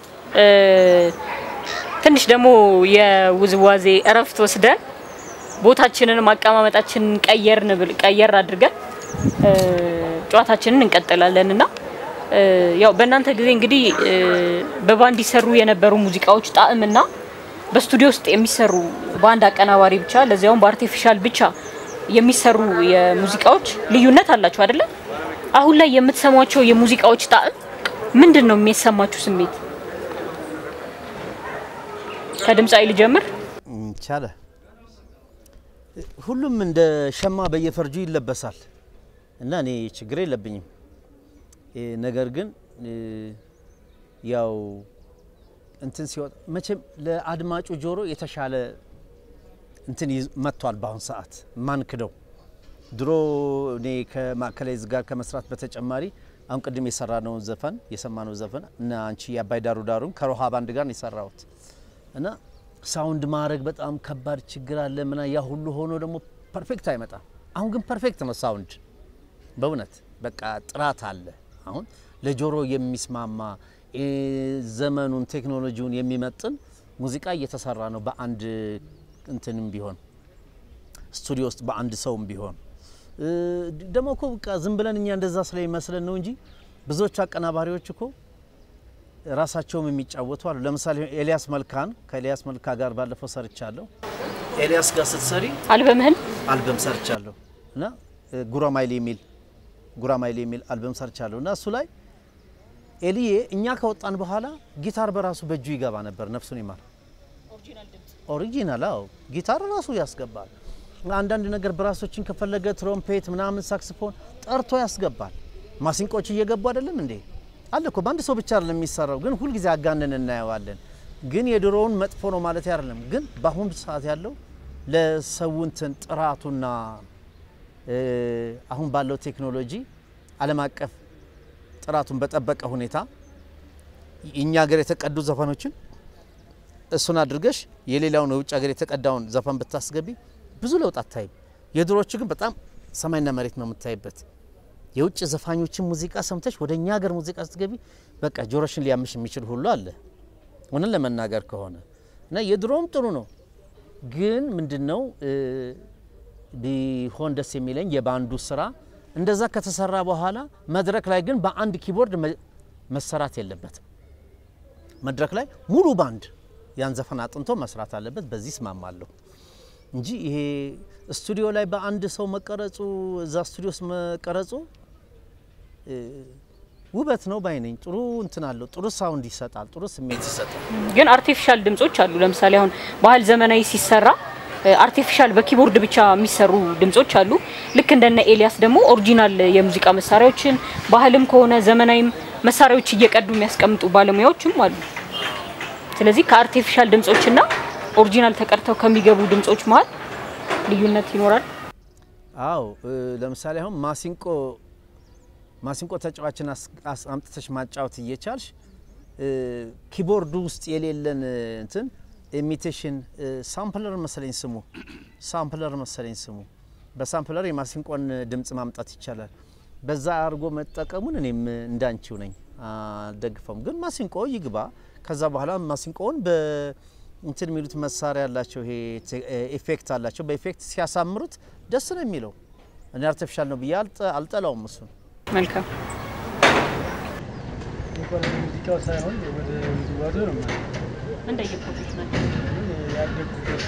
ትንሽ ደግሞ የውዝዋዜ እረፍት ወስደን ቦታችንን ማቀማመጣችንን ቀየርን ቀየር አድርገን ጨዋታችንን እንቀጥላለን እና ያው በእናንተ ጊዜ እንግዲህ በባንድ ይሰሩ የነበሩ ሙዚቃዎች ጣዕምና በስቱዲዮ ውስጥ የሚሰሩ በአንድ አቀናባሪ ብቻ ለዚያውም በ artificial ብቻ የሚሰሩ የሙዚቃዎች ልዩነት አላቸው አይደለ? አሁን ላይ የምትሰሟቸው የሙዚቃዎች ጣዕም ምንድን ነው የሚሰማችሁ ስሜት? ከድምፃዊ ልጀምር። ቻለ ሁሉም እንደ ሸማ በየፈርጁ ይለበሳል እና እኔ ችግር የለብኝም። ነገር ግን ያው እንትን ሲወጣ መቼም ለአድማጩ ጆሮ የተሻለ እንትን መጥቷል። በአሁን ሰዓት ማንክደው ድሮ እኔ ከማዕከላዊ ጋር ከመስራት በተጨማሪ አሁን ቅድም የሰራነውን ዘፈን የሰማነው ዘፈን እና አንቺ የአባይ ዳሩ ዳሩን ከሮሃ ባንድ ጋር ነው የሰራሁት እና sound ማድረግ በጣም ከባድ ችግር አለ ምና ያ ሁሉ ሆኖ ደግሞ perfect አይመጣም። አሁን ግን perfect ነው sound በእውነት በቃ ጥራት አለ። አሁን ለጆሮ የሚስማማ ዘመኑን ቴክኖሎጂውን የሚመጥን ሙዚቃ እየተሰራ ነው። በአንድ እንትንም ቢሆን ስቱዲዮ ውስጥ በአንድ ሰውም ቢሆን ደግሞ እኮ በቃ ዝም ብለን እኛ እንደዛ ስለሚመስለን ነው እንጂ ብዙዎቹ አቀናባሪዎች እኮ ራሳቸውም የሚጫወቱ አሉ። ለምሳሌ ኤልያስ መልካን ከኤልያስ መልካ ጋር ባለፈው ሰርቻለሁ። ኤልያስ ጋር ስትሰሪ አልበምህን አልበም ሰርቻለሁ እና ጉራማይሌ የሚል ጉራማይሌ የሚል አልበም ሰርቻለሁ እና እሱ ላይ ኤልዬ እኛ ከወጣን በኋላ ጊታር በራሱ በእጁ ይገባ ነበር። ነፍሱን ይማር። original አዎ፣ ጊታር ራሱ ያስገባል። አንዳንድ ነገር brass ኦችን ከፈለገ ትሮምፔት ምናምን ሳክስፎን ጠርቶ ያስገባል። ማሲንቆች እየገቡ አይደለም እንዴ? አለ እኮ በአንድ ሰው ብቻ አይደለም የሚሰራው፣ ግን ሁልጊዜ አጋነን እናየዋለን። ግን የድሮውን መጥፎ ነው ማለት አይደለም። ግን በአሁኑ ሰዓት ያለው ለሰው እንትን ጥራቱና አሁን ባለው ቴክኖሎጂ ዓለም አቀፍ ጥራቱን በጠበቀ ሁኔታ እኛ ሀገር የተቀዱ ዘፈኖችን እሱን አድርገሽ የሌላውን የውጭ ሀገር የተቀዳውን ዘፈን ብታስገቢ ብዙ ለውጥ አታይም። የድሮቹ ግን በጣም ሰማይና መሬት ነው የምታይበት። የውጭ ዘፋኞችን ሙዚቃ ሰምተሽ ወደ እኛ ሀገር ሙዚቃ ስትገቢ በቃ ጆሮሽን ሊያምሽ የሚችል ሁሉ አለ። ሆነን ለመናገር ከሆነ እና የድሮውም ጥሩ ነው፣ ግን ምንድነው እ፣ ቢሆን ደስ የሚለኝ የባንዱ ስራ እንደዛ ከተሰራ በኋላ መድረክ ላይ ግን በአንድ ኪቦርድ መሰራት የለበትም። መድረክ ላይ ሙሉ ባንድ ያን ዘፈን አጥንቶ መስራት አለበት። በዚህ እስማማለሁ እንጂ ይሄ ስቱዲዮ ላይ በአንድ ሰው መቀረጹ እዛ ስቱዲዮ መቀረጹ ውበት ነው ባይነኝ። ጥሩ እንትን አለው፣ ጥሩ sound ይሰጣል፣ ጥሩ ስሜት ይሰጣል። ግን artificial ድምጾች አሉ። ለምሳሌ አሁን ባህል ዘመናዊ ሲሰራ artificial በኪቦርድ ብቻ የሚሰሩ ድምጾች አሉ። ልክ እንደነ ኤልያስ ደግሞ original የሙዚቃ መሳሪያዎችን ባህልም ከሆነ ዘመናዊም መሳሪያዎች እየቀዱ የሚያስቀምጡ ባለሙያዎችም አሉ። ስለዚህ ከ artificial ድምጾችና original ተቀድተው ከሚገቡ ድምጾች መሀል ልዩነት ይኖራል። አዎ ለምሳሌ አሁን ማሲንቆ ማሲንቆ ተጫዋችን አምጥተሽ ማጫወት እየቻልሽ ኪቦርዱ ውስጥ የሌለን እንትን imitation sampler መሰለኝ ስሙ sampler መሰለኝ ስሙ በ sampler የማሲንቆን ድምጽ ማምጣት ይቻላል። በዛ አድርጎ መጠቀሙን እኔም እንዳንቺው ነኝ አልደግፈውም። ግን ማሲንቆ ይግባ። ከዛ በኋላ ማሲንቆውን እንትን የሚሉት መሳሪያ አላቸው፣ ይሄ effect አላቸው። በ effect ሲያሳምሩት ደስ ነው የሚለው። እኔ artificial ነው ብዬ አልጠ- አልጠላውም እሱን መልካም ሙዚቃው ሳይሆን ወደ ውዝዋዜው ነው ማለት ነው። እንደየ profession ኣቸው ያደግኩበት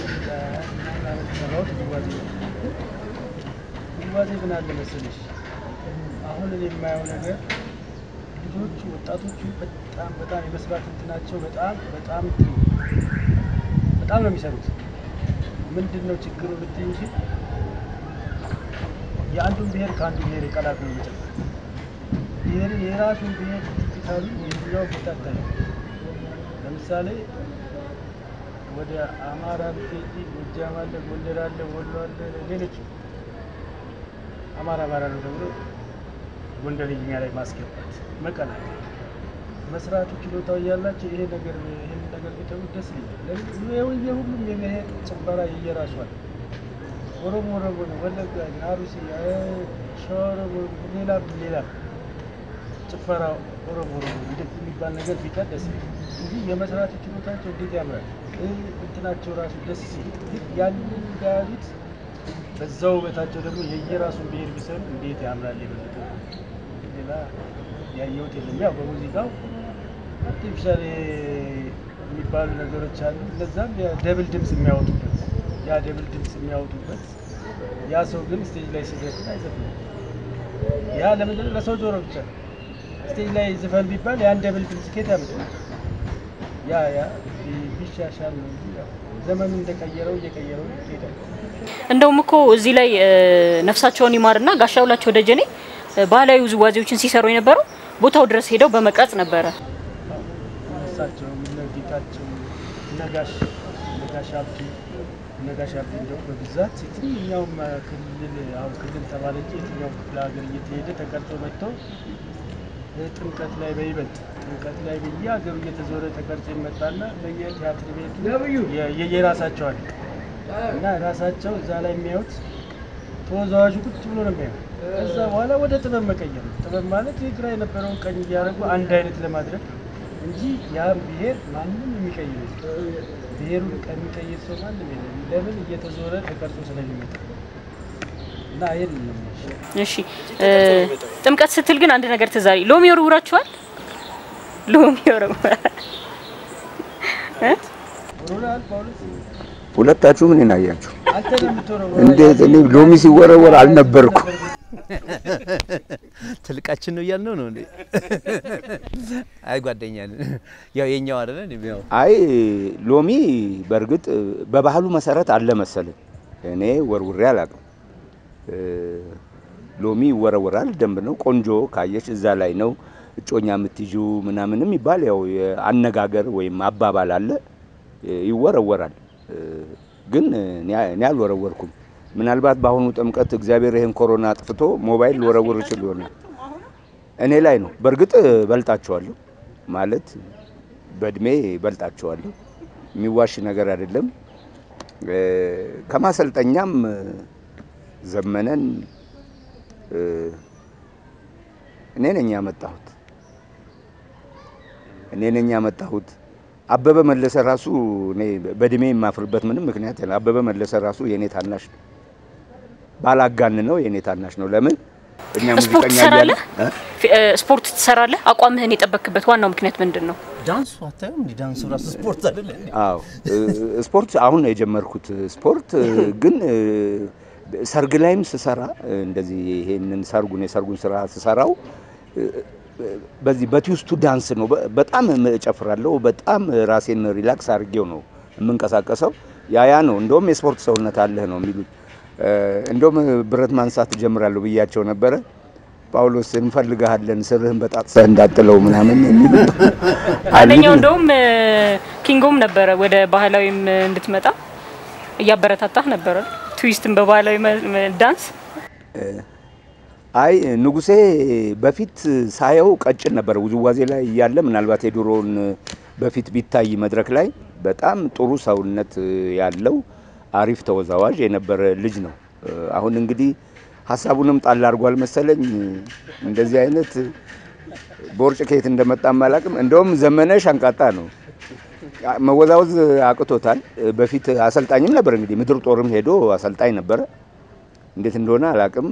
ምናምን ሰራሁት ውዝዋዜ ነው። ውዝዋዜ ምን አለ መሰለሽ፣ አሁን እኔ የማየው ነገር ልጆቹ ወጣቶቹ በጣም በጣም የመስራት እንትናቸው በጣም በጣም በጣም ነው የሚሰሩት። ምንድን ነው ችግሩ ብትይ እንጂ የአንዱን ብሔር ከአንዱ ብሔር የቀላቅሎ መጨረስ ብሔርን የራሱን ብሔር የትኛው ቦታ ታየ ለምሳሌ ወደ አማራ ብትሄጂ ጎጃም አለ፣ ጎንደር አለ፣ ወሎ አለ፣ ሌሎች አማራ አማራ ነው ተብሎ ጎንደርኛ ላይ ማስገባት መቀላቀል መስራቱ ችሎታው እያላቸው ይሄ ነገር ይሄን ነገር ቢተው ደስ ይላል። ለምን የሁሉም የብሔር ጭፈራ የየራሱ አለ። ኦሮሞ ኦሮሞ ነው፣ ወለጋ፣ አሩሲ፣ ሸዋ ሌላ ሌላ ጭፈራ ኦሮሞ ኦሮሞ እንደዚህ የሚባል ነገር ቢቀር ደስ ይላል እንጂ የመስራት ችሎታቸው እንዴት ያምራል። እንትናቸው ራሱ ደስ ሲል ያንን እንዳያዙት በዛው ውበታቸው ደግሞ የየራሱን ብሔር ቢሰሩ እንዴት ያምራል። የበለጠ ሌላ ያየሁት የለም። ያው በሙዚቃው artificial የሚባሉ ነገሮች አሉ። እነዛም የ double ድምፅ የሚያወጡበት ያ double ድምፅ የሚያወጡበት ያ ሰው ግን stage ላይ ሲዘፍን አይዘፍንም። ያ ለምንድን ነው? ለሰው ጆሮ ብቻ stage ላይ ዝፈን ቢባል ያን double ድምፅ ከየት ያመጣል? ያ ያ ቢሻሻል ነው እንጂ ዘመኑ እንደቀየረው እየቀየረው ይሄዳል። እንደውም እኮ እዚህ ላይ ነፍሳቸውን ይማርና ጋሻ ውላቸው ደጀኔ ባህላዊ ውዝዋዜዎችን ሲሰሩ የነበረው ቦታው ድረስ ሄደው በመቅረጽ ነበረ። እሳቸው እነ ጌታቸው ነጋሽ ነጋሽ አብዲ ነጋሽ አብዲ እንደው በብዛት የትኛውም ክልል አሁን ክልል ተባለ እንጂ የትኛውም ክፍለ ሀገር እየተሄደ ተቀርጾ መጥቶ ጥምቀት ላይ በይበልጥ ጥምቀት ላይ በየሀገሩ እየተዞረ ተቀርጾ ይመጣና በየቲያትር ቤቱ የ- የየራሳቸው አለ እና ራሳቸው እዛ ላይ የሚያዩት ተወዛዋዡ ቁጭ ብሎ ነው የሚያዩት። ከዛ በኋላ ወደ ጥበብ መቀየር ነው። ጥበብ ማለት የግራ የነበረውን ቀኝ እያደረጉ አንድ አይነት ለማድረግ እንጂ ያም ብሔር ማንም የሚቀይር የለም። ብሔሩን የሚቀይር ሰው ማንም የለም። ለምን እየተዞረ ተቀርጾ ስለሚመጣ እና ይሄን ነው እሺ ጥምቀት ስትል ግን አንድ ነገር አለኝ። ሎሚ ወርውራችኋል? ሎሚ ወርውራ ሮናል ጳውሎስ ሁለታችሁ ምን ናያችሁ? አንተ ነው የምትወረው። እንዴት እኔ ሎሚ ሲወረወር አልነበርኩም። ትልቃችን ነው እያልነው ነው እንዴ? አይ ጓደኛ ነን። ያው የኛው አይደለ አይ ሎሚ በእርግጥ በባህሉ መሰረት አለ መሰለኝ። እኔ ወርውሬ አላውቅም። ሎሚ ይወረወራል፣ ደንብ ነው። ቆንጆ ካየሽ እዛ ላይ ነው እጮኛ የምትይዙ ምናምንም ይባል ያው የአነጋገር ወይም አባባል አለ። ይወረወራል። ግን እኔ አልወረወርኩም። ምናልባት በአሁኑ ጥምቀት እግዚአብሔር ይህን ኮሮና አጥፍቶ ሞባይል ልወረውር ይችል ይሆናል። እኔ ላይ ነው። በእርግጥ በልጣቸዋለሁ ማለት በእድሜ በልጣቸዋለሁ። የሚዋሽ ነገር አይደለም። ከማሰልጠኛም ዘመነን እኔ ነኝ ያመጣሁት እኔ ነኝ ያመጣሁት። አበበ መለሰ ራሱ እኔ በእድሜ የማፍርበት ምንም ምክንያት አበበ መለሰ ራሱ የእኔ ታናሽ ነው። ባላጋን ነው የእኔ ታናሽ ነው። ለምን እኛ ሙዚቀኛ እ፣ ስፖርት ትሰራለህ? አቋምህን የጠበክበት ዋናው ምክንያት ምንድን ነው? ዳንሱ አታዩም እንዴ? ዳንሱ ራሱ ስፖርት አይደለ? አዎ ስፖርት አሁን ነው የጀመርኩት ስፖርት ግን ሰርግ ላይም ስሰራ እንደዚህ ይሄንን ሰርጉን የሰርጉን ስራ ስሰራው በዚህ በ twist ኡ ዳንስ ነው። በጣም እጨፍራለሁ። በጣም ራሴን relax አድርጌው ነው የምንቀሳቀሰው። ያ ያ ነው እንደውም የስፖርት ሰውነት አለህ ነው የሚሉኝ። እንደውም ብረት ማንሳት እጀምራለሁ ብያቸው ነበረ። ጳውሎስ እንፈልግሃለን ስርህን በጣጥሰህ እንዳጥለው ምናምን የሚሉ አንደኛው እንደውም ኪንጎም ነበረ ወደ ባህላዊም እንድትመጣ እያበረታታህ ነበረ። ትዊስትን በባህላዊ ዳንስ አይ ንጉሴ በፊት ሳየው ቀጭን ነበረ። ውዝዋዜ ላይ እያለ ምናልባት የድሮውን በፊት ቢታይ መድረክ ላይ በጣም ጥሩ ሰውነት ያለው አሪፍ ተወዛዋዥ የነበረ ልጅ ነው። አሁን እንግዲህ ሀሳቡንም ጣል አድርጓል መሰለኝ። እንደዚህ አይነት ቦርጭ ከየት እንደመጣም አላውቅም። እንደውም ዘመነ ሻንቃጣ ነው መወዛወዝ አቅቶታል። በፊት አሰልጣኝም ነበር እንግዲህ ምድር ጦርም ሄዶ አሰልጣኝ ነበረ። እንዴት እንደሆነ አላውቅም።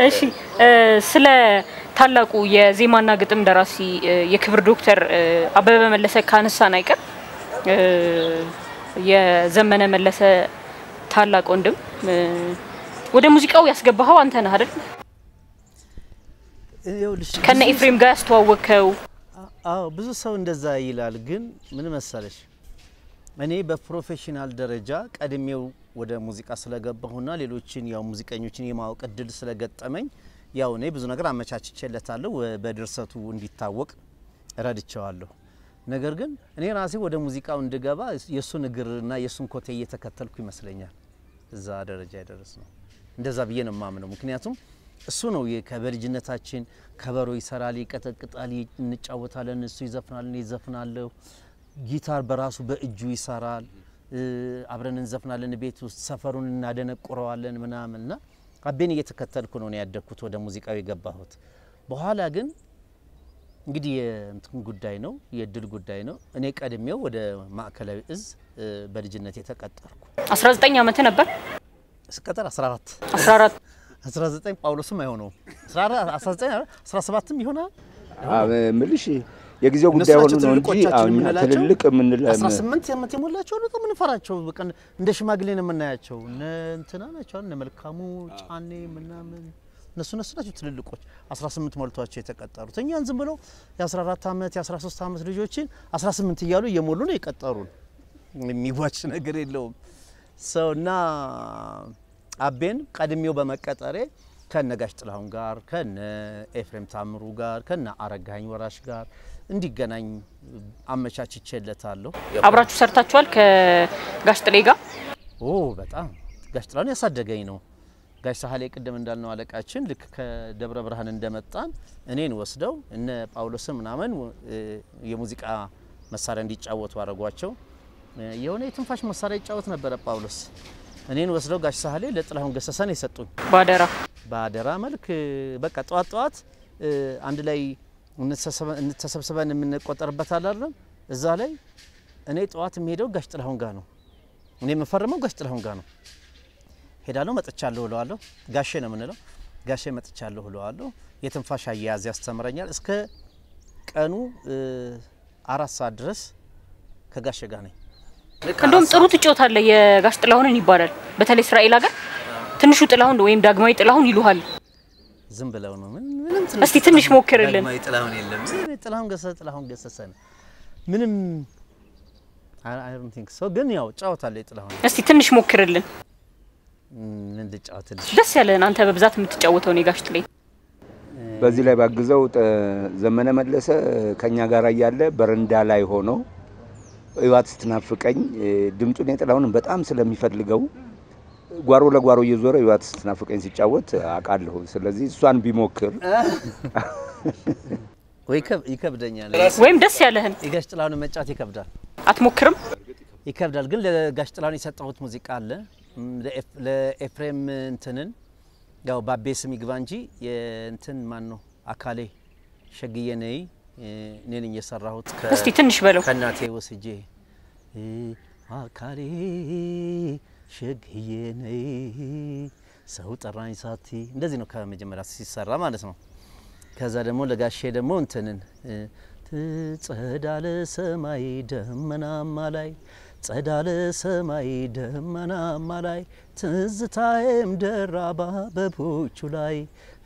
እሺ ስለ ታላቁ የዜማና ግጥም ደራሲ የክብር ዶክተር አበበ መለሰ ካነሳን አይቀር የዘመነ መለሰ ታላቅ ወንድም ወደ ሙዚቃው ያስገባኸው አንተ ነህ አይደል? ከነ ኤፍሬም ጋር ያስተዋወቅከው አዎ ብዙ ሰው እንደዛ ይላል። ግን ምን መሰለሽ እኔ በ professional ደረጃ ቀድሜው ወደ ሙዚቃ ስለገባሁና ሌሎችን ያው ሙዚቀኞችን የማወቅ እድል ስለገጠመኝ ያው እኔ ብዙ ነገር አመቻችቼለታለሁ በድርሰቱ እንዲታወቅ ረድቸዋለሁ። ነገር ግን እኔ ራሴ ወደ ሙዚቃው እንድገባ የእሱን እግርና የእሱን ኮቴ እየተከተልኩ ይመስለኛል እዛ ደረጃ የደረስ ነው። እንደዛ ብዬ ነው የማምነው። ምክንያቱም እሱ ነው ከበልጅነታችን ከበሮ ይሰራል፣ ይቀጠቅጣል፣ እንጫወታለን፣ እሱ ይዘፍናል፣ ይዘፍናለሁ። ጊታር በራሱ በእጁ ይሰራል፣ አብረን እንዘፍናለን፣ ቤት ውስጥ ሰፈሩን እናደነቁረዋለን ምናምን እና አቤን እየተከተልኩ ነው ያደግኩት ወደ ሙዚቃው የገባሁት። በኋላ ግን እንግዲህ የእንትን ጉዳይ ነው የእድል ጉዳይ ነው። እኔ ቀድሜው ወደ ማዕከላዊ እዝ በልጅነት የተቀጠርኩ 19 ዓመት ነበር። ስቀጠር 14 14 19 ጳውሎስም አይሆነውም 19 17ም ይሆናል። ምልሽ የጊዜው ጉዳይ ናቸው ነው እንጂ ትልልቅ የምንለ 18 ዓመት የሞላቸው በጣም የምንፈራቸው በቃ እንደ ሽማግሌ ነው የምናያቸው። እነ እንትና ናቸው እነ መልካሙ ጫኔ ምናምን እነሱ እነሱ ናቸው ትልልቆች 18 ሞልቷቸው የተቀጠሩት። እኛን ዝም ብለው የ14 ዓመት የ13 ዓመት ልጆችን 18 እያሉ እየሞሉ ነው የቀጠሩን። የሚዋች ነገር የለውም ሰው እና አቤን ቀድሜው በመቀጠሬ ከነ ጋሽ ጥላሁን ጋር ከነ ኤፍሬም ታምሩ ጋር ከነ አረጋኝ ወራሽ ጋር እንዲገናኝ አመቻችቼለታለሁ። አብራችሁ ሰርታችኋል ከጋሽ ጥሌ ጋር? ኦ በጣም ጋሽ ጥላሁን ያሳደገኝ ነው። ጋሽ ሳህሌ ቅድም እንዳልነው አለቃችን ልክ ከደብረ ብርሃን እንደመጣን እኔን ወስደው እነ ጳውሎስን ምናምን የሙዚቃ መሳሪያ እንዲጫወቱ አድርጓቸው። እ፣ የሆነ የትንፋሽ መሳሪያ ይጫወት ነበረ ጳውሎስ። እኔን ወስደው ጋሽ ሳህሌ ለጥላሁን ገሰሰን የሰጡኝ ባደራ በአደራ መልክ በቃ ጠዋት ጠዋት አንድ ላይ እንተሰብስበን የምንቆጠርበት አይደለም። እዛ ላይ እኔ ጠዋት የሚሄደው ጋሽ ጥላሁን ጋር ነው። እኔ የምፈርመው ጋሽ ጥላሁን ጋር ነው። ሄዳለሁ፣ መጥቻለሁ እለዋለሁ። ጋሼ ነው የምንለው። ጋሼ መጥቻለሁ እለዋለሁ። የትንፋሽ አያያዝ ያስተምረኛል። እስከ ቀኑ አራት ሰዓት ድረስ ከጋሼ ጋር ነኝ። እንደውም ጥሩ ትጫወታለህ የጋሽ ጥላሁንን ይባላል። በተለይ እስራኤል ሀገር ትንሹ ጥላሁን ወይም ዳግማዊ ጥላሁን ይሉሃል። ዝም ብለው ነው ምን- ምንም እስቲ ትንሽ ሞክርልን። ዳግማዊ ጥላሁን የለም ምን ጥላሁን ገሰሰ ጥላሁን ገሰሰ ነው ምንም I don't think so ግን ያው ጫወታለሁ የጥላሁን እስቲ ትንሽ ሞክርልን። ምን ልጫወትልሽ ደስ ያለህን አንተ በብዛት የምትጫወተው ነው የጋሽ ጥሌ። በዚህ ላይ ባግዘው ዘመነ መለሰ ከኛ ጋር እያለ በረንዳ ላይ ሆኖ እዋት ስትናፍቀኝ ድምፁን የጥላሁንን በጣም ስለሚፈልገው ጓሮ ለጓሮ እየዞረ እዋት ስትናፍቀኝ ሲጫወት አውቃለሁ። ስለዚህ እሷን ቢሞክር ወይ ከብ- ይከብደኛል ወይም ደስ ያለህን የጋሽ ጥላሁን መጫወት ይከብዳል አትሞክርም? ይከብዳል ግን ለጋሽ ጥላሁን የሰጠሁት ሙዚቃ አለ ለኤፍሬም እንትንን ያው ባቤ ስም ይግባ እንጂ የእንትን ማን ነው አካሌ ሸግዬ ነይ እ፣ እኔ ነኝ የሰራሁት ከ- እስቲ ትንሽ በለው። ከእናቴ ወስጄ አካሌ ሸግዬ ነይ ሰው ጠራኝ ሳቲ እንደዚህ ነው ከመጀመሪያ ሲሰራ ማለት ነው። ከዛ ደግሞ ለጋሼ ደግሞ እንትንን ትጸዳለ ሰማይ ደመናማ ላይ ጸዳለ ሰማይ ደመናማ ላይ ትዝታዬም ደራ በአበቦቹ ላይ።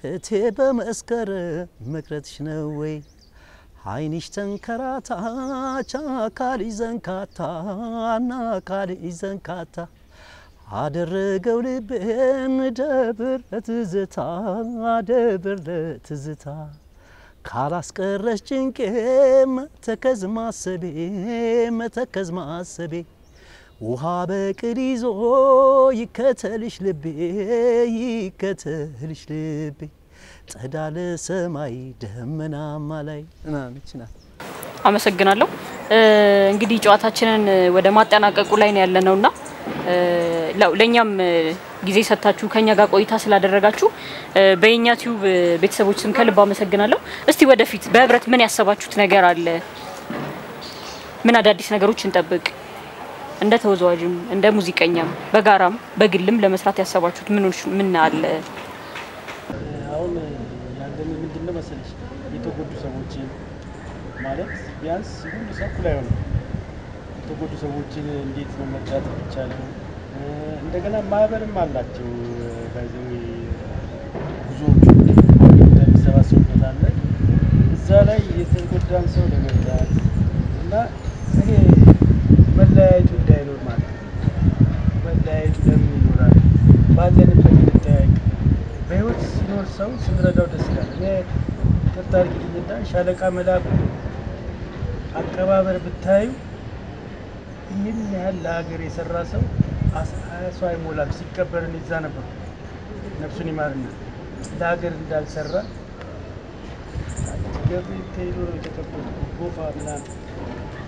እቴ በመስከረም መቅረትሽ ነው ወይ? አይንሽ ተንከራታች አካል ዘንካታ እና አካል ዘንካታ አደረገው ልቤን ደብር ለትዝታ ደብር ለትዝታ ካላስቀረሽ ጭንቄ መተከዝ ማሰቤ መተከዝ ማሰቤ ውሃ በቅል ይዞ ይከተልሽ ልቤ ይከተልሽ ልቤ ጸዳለ ሰማይ ደመናማ ላይ ናት። አመሰግናለሁ። እንግዲህ ጨዋታችንን ወደ ማጠናቀቁ ላይ ነው ያለነውና ለእኛም እ፣ ጊዜ ሰጥታችሁ ከኛ ጋር ቆይታ ስላደረጋችሁ በየኛ ቲዩብ ቤተሰቦች ስም ከልብ አመሰግናለሁ። እስቲ ወደፊት በህብረት ምን ያሰባችሁት ነገር አለ? ምን አዳዲስ ነገሮች እንጠብቅ? እንደ ተወዛዋዥም እንደ ሙዚቀኛም በጋራም በግልም ለመስራት ያሰባችሁት ምኖች ምን አለ? አሁን ያለን ምንድን መሰለሽ የተጎዱ ሰዎችን ማለት ቢያንስ ሁሉ ሰው እኩል አይሆንም። የተጎዱ ሰዎችን እንዴት ነው መርዳት የሚቻለው? እንደገና ማህበርም አላቸው ባይዘዌ ብዙዎቹ የሚሰባሰቡበት አለ። እዛ ላይ የተጎዳን ሰው ለመርዳት እና ይሄ መለያየቱ እንዳይኖር ማለት ነው። መለያየቱ ለምን ይኖራል? ባለንበት እንጠያየቅ። በህይወት ሲኖር ሰው ስንረዳው ደስ ይላል። ይቅርታ አድርጊልኝና ሻለቃ መላኩ አቀባበር ብታዩ ይህን ያህል ለሀገር የሰራ ሰው ሰው አይሞላም። ሲቀበርን ይዛ ነበር። ነፍሱን ይማርና ለሀገር እንዳልሰራ ገብርኤል ተይዞ ነው የተቀበልኩት ጎፋ ምናምን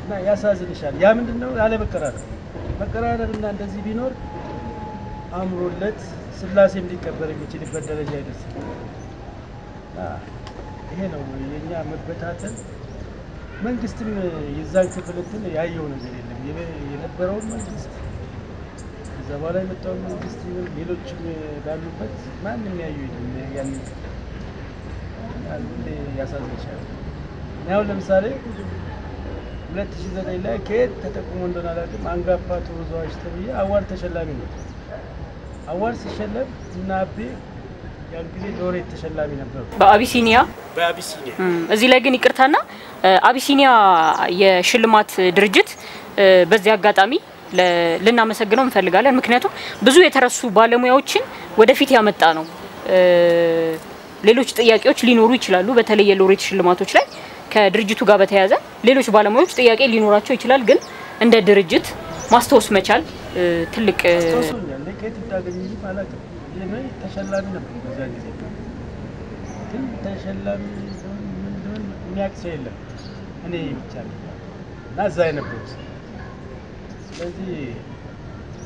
እና ያሳዝንሻል። ያ ምንድን ነው ያለ መቀራረብ እና እንደዚህ ቢኖር አምሮለት ስላሴም ሊቀበል የሚችልበት ደረጃ አይደርስም። ይሄ ነው የእኛ መበታተን። መንግስትም የዛን ክፍል እንትን ያየው ነገር የለም። የነ- የነበረውን መንግስት ከዛ በኋላ የመጣውን መንግስት ይሁን ሌሎችም ባሉበት ማንም ያዩ የለም። ያን ያሳዝንሻል። አሁን ለምሳሌ 2009 ላይ ከየት ተጠቁሞ እንደሆነ አላውቅም፣ አንጋፋ ተወዛዋዥ ተብዬ award ተሸላሚ ነው። award ሲሸለም እና አቤ ያን ጊዜ ሎሬት ተሸላሚ ነበሩ በአቢሲኒያ በአቢሲኒያ እዚህ ላይ ግን ይቅርታና አቢሲኒያ የሽልማት ድርጅት በዚህ አጋጣሚ ልናመሰግነው እንፈልጋለን። ምክንያቱም ብዙ የተረሱ ባለሙያዎችን ወደፊት ያመጣ ነው። ሌሎች ጥያቄዎች ሊኖሩ ይችላሉ። በተለይ የሎሬት ሽልማቶች ላይ ከድርጅቱ ጋር በተያያዘ ሌሎች ባለሙያዎች ጥያቄ ሊኖራቸው ይችላል። ግን እንደ ድርጅት ማስታወስ መቻል ትልቅ ተሸላሚ እኔ ብቻ እና እዛ የነበሩት። ስለዚህ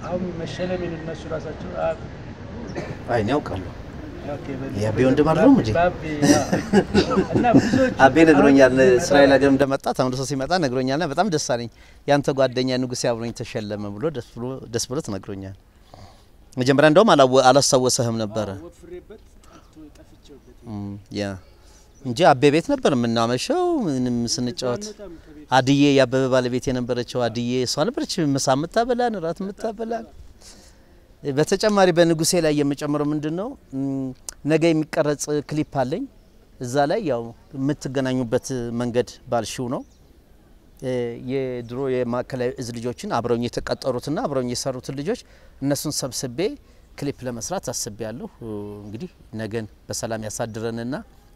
አሁን መሸለሜን እነሱ ራሳቸው አይ እኔ የአቤ ወንድም አይደለም ብዙዎቹ አቤ ነግሮኛል። እስራኤል ሀገር እንደመጣ ተመልሶ ሲመጣ ነግሮኛልና በጣም ደስ አለኝ። ያንተ ጓደኛ ንጉሴ አብሮኝ ተሸለመ ብሎ ደስ ብሎ ደስ ብሎት ነግሮኛል። መጀመሪያ እንደውም አላወ- አላስታወሰህም ነበረ ያ እንጂ አቤ ቤት ነበር የምናመሸው ምንም ስንጫወት። አድዬ የአበበ ባለቤት የነበረችው አድዬ እሷ ነበረች ምሳ የምታበላን እራት የምታበላን። በተጨማሪ በንጉሴ ላይ የምጨምረው ምንድን ነው ነገ የሚቀረጽ ክሊፕ አለኝ። እዛ ላይ ያው የምትገናኙበት መንገድ ባልሽው ነው የድሮ የማዕከላዊ እዝ ልጆችን አብረውኝ የተቀጠሩትና አብረውኝ የሰሩትን ልጆች እነሱን ሰብስቤ ክሊፕ ለመስራት አስቤ ያለሁ። እንግዲህ ነገን በሰላም ያሳድረንና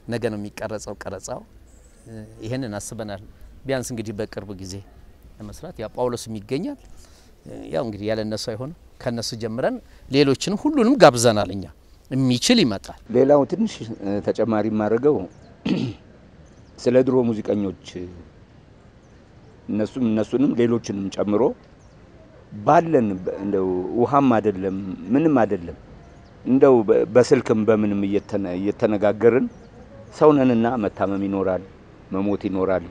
ነገ ነው የሚቀረጸው ቀረጻው። ይህንን አስበናል። ቢያንስ እንግዲህ በቅርብ ጊዜ ለመስራት ያው ጳውሎስም ይገኛል። ያው እንግዲህ ያለ እነሱ አይሆንም። ከነሱ ጀምረን ሌሎችንም ሁሉንም ጋብዘናል። እኛ የሚችል ይመጣል። ሌላው ትንሽ ተጨማሪ የማደርገው ስለ ድሮ ሙዚቀኞች እነሱም እነሱንም ሌሎችንም ጨምሮ ባለን እንደው ውሃም አይደለም ምንም አይደለም እንደው በስልክም በምንም እየተነ- እየተነጋገርን ሰውነንና መታመም ይኖራል፣ መሞት ይኖራል።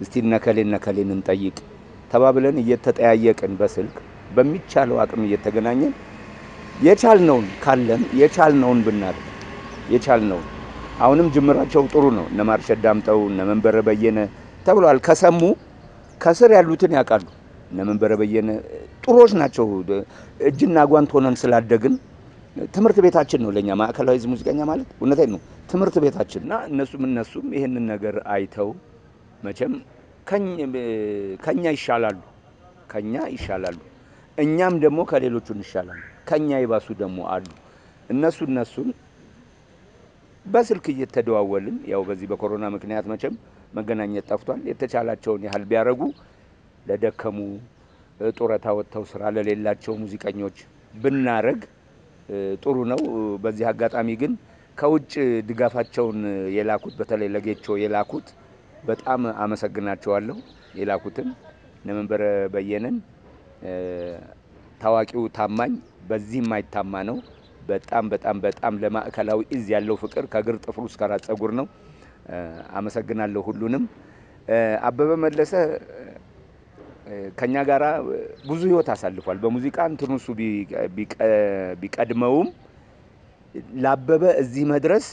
እስቲ ነከሌን ነከሌን እንጠይቅ ተባብለን እየተጠያየቅን በስልክ በሚቻለው አቅም እየተገናኘን የቻልነውን ካለን የቻልነውን ብናደርግ የቻልነውን አሁንም ጅምራቸው ጥሩ ነው። እነ ማርሸት ዳምጠው እነ መንበረ በየነ ተብለዋል። ከሰሙ ከስር ያሉትን ያውቃሉ። እነ መንበረ በየነ ጥሩዎች ናቸው። እጅና ጓንት ሆነን ስላደግን ትምህርት ቤታችን ነው ለእኛ ማዕከላዊ ሙዚቀኛ ማለት እውነቴን ነው ትምህርት ቤታችን እና እነሱም እነሱም ይህንን ነገር አይተው መቼም ከኛ ይሻላሉ ከኛ ይሻላሉ እኛም ደግሞ ከሌሎቹ እንሻላለን። ከኛ ይባሱ ደግሞ አሉ። እነሱ እነሱን በስልክ እየተደዋወልን ያው በዚህ በኮሮና ምክንያት መቼም መገናኘት ጠፍቷል። የተቻላቸውን ያህል ቢያደርጉ ለደከሙ ጡረታ ወጥተው ስራ ለሌላቸው ሙዚቀኞች ብናረግ ጥሩ ነው። በዚህ አጋጣሚ ግን ከውጭ ድጋፋቸውን የላኩት በተለይ ለጌቾ የላኩት በጣም አመሰግናቸዋለሁ። የላኩትን እነ መንበረ በየነን ታዋቂው ታማኝ በዚህ የማይታማ ነው። በጣም በጣም በጣም ለማዕከላዊ ዕዝ ያለው ፍቅር ከእግር ጥፍሩ እስከ ራስ ጸጉር ነው። አመሰግናለሁ ሁሉንም። አበበ መለሰ ከኛ ጋራ ብዙ ህይወት አሳልፏል። በሙዚቃ እንትኑ እሱ ቢቀድመውም ላበበ እዚህ መድረስ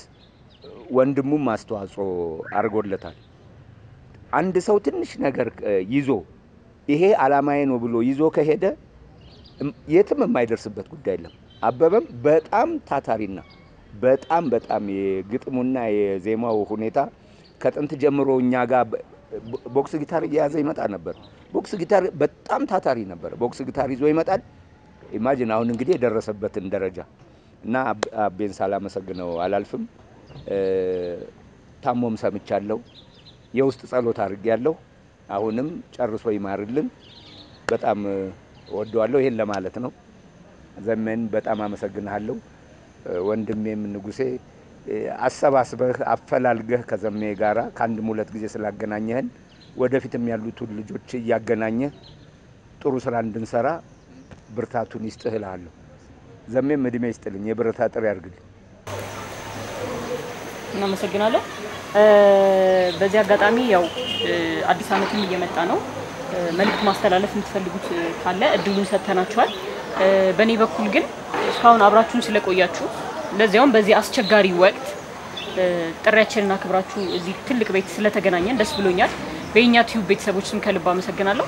ወንድሙም አስተዋጽኦ አድርጎለታል። አንድ ሰው ትንሽ ነገር ይዞ ይሄ አላማዬ ነው ብሎ ይዞ ከሄደ የትም የማይደርስበት ጉዳይ የለም። አበበም በጣም ታታሪና በጣም በጣም የግጥሙና የዜማው ሁኔታ ከጥንት ጀምሮ እኛ ጋር box guitar እየያዘ ይመጣ ነበር። box guitar በጣም ታታሪ ነበር። box guitar ይዞ ይመጣል። imagine አሁን እንግዲህ የደረሰበትን ደረጃ እና አቤን ሳላመሰግነው አላልፍም። ታሞም ሰምቻለሁ። የውስጥ ጸሎት አድርጌያለሁ። አሁንም ጨርሶ ይማርልን። በጣም እወደዋለሁ። ይሄን ለማለት ነው። ዘመን በጣም አመሰግንሃለሁ። ወንድሜም ንጉሴ አሰባስበህ አፈላልገህ ከዘሜ ጋራ ከአንድም ሁለት ጊዜ ስላገናኘህን ወደፊትም ያሉትን ልጆች እያገናኘህ ጥሩ ስራ እንድንሰራ ብርታቱን ይስጥህ እልሃለሁ። ዘሜም እድሜ ይስጥልኝ፣ የብረታ ጥሪ ያድርግልኝ። እናመሰግናለን። በዚህ አጋጣሚ ያው አዲስ ዓመትም እየመጣ ነው። እ፣ መልዕክት ማስተላለፍ የምትፈልጉት ካለ እድሉን ሰጥተናችኋል። በእኔ በኩል ግን እስካሁን አብራችሁን ስለቆያችሁ ለዚያውም በዚህ አስቸጋሪ ወቅት ጥሪያችንን አክብራችሁ እዚህ ትልቅ ቤት ስለተገናኘን ደስ ብሎኛል። በእኛ ቲዩብ ቤተሰቦች ስም ከልብ አመሰግናለሁ።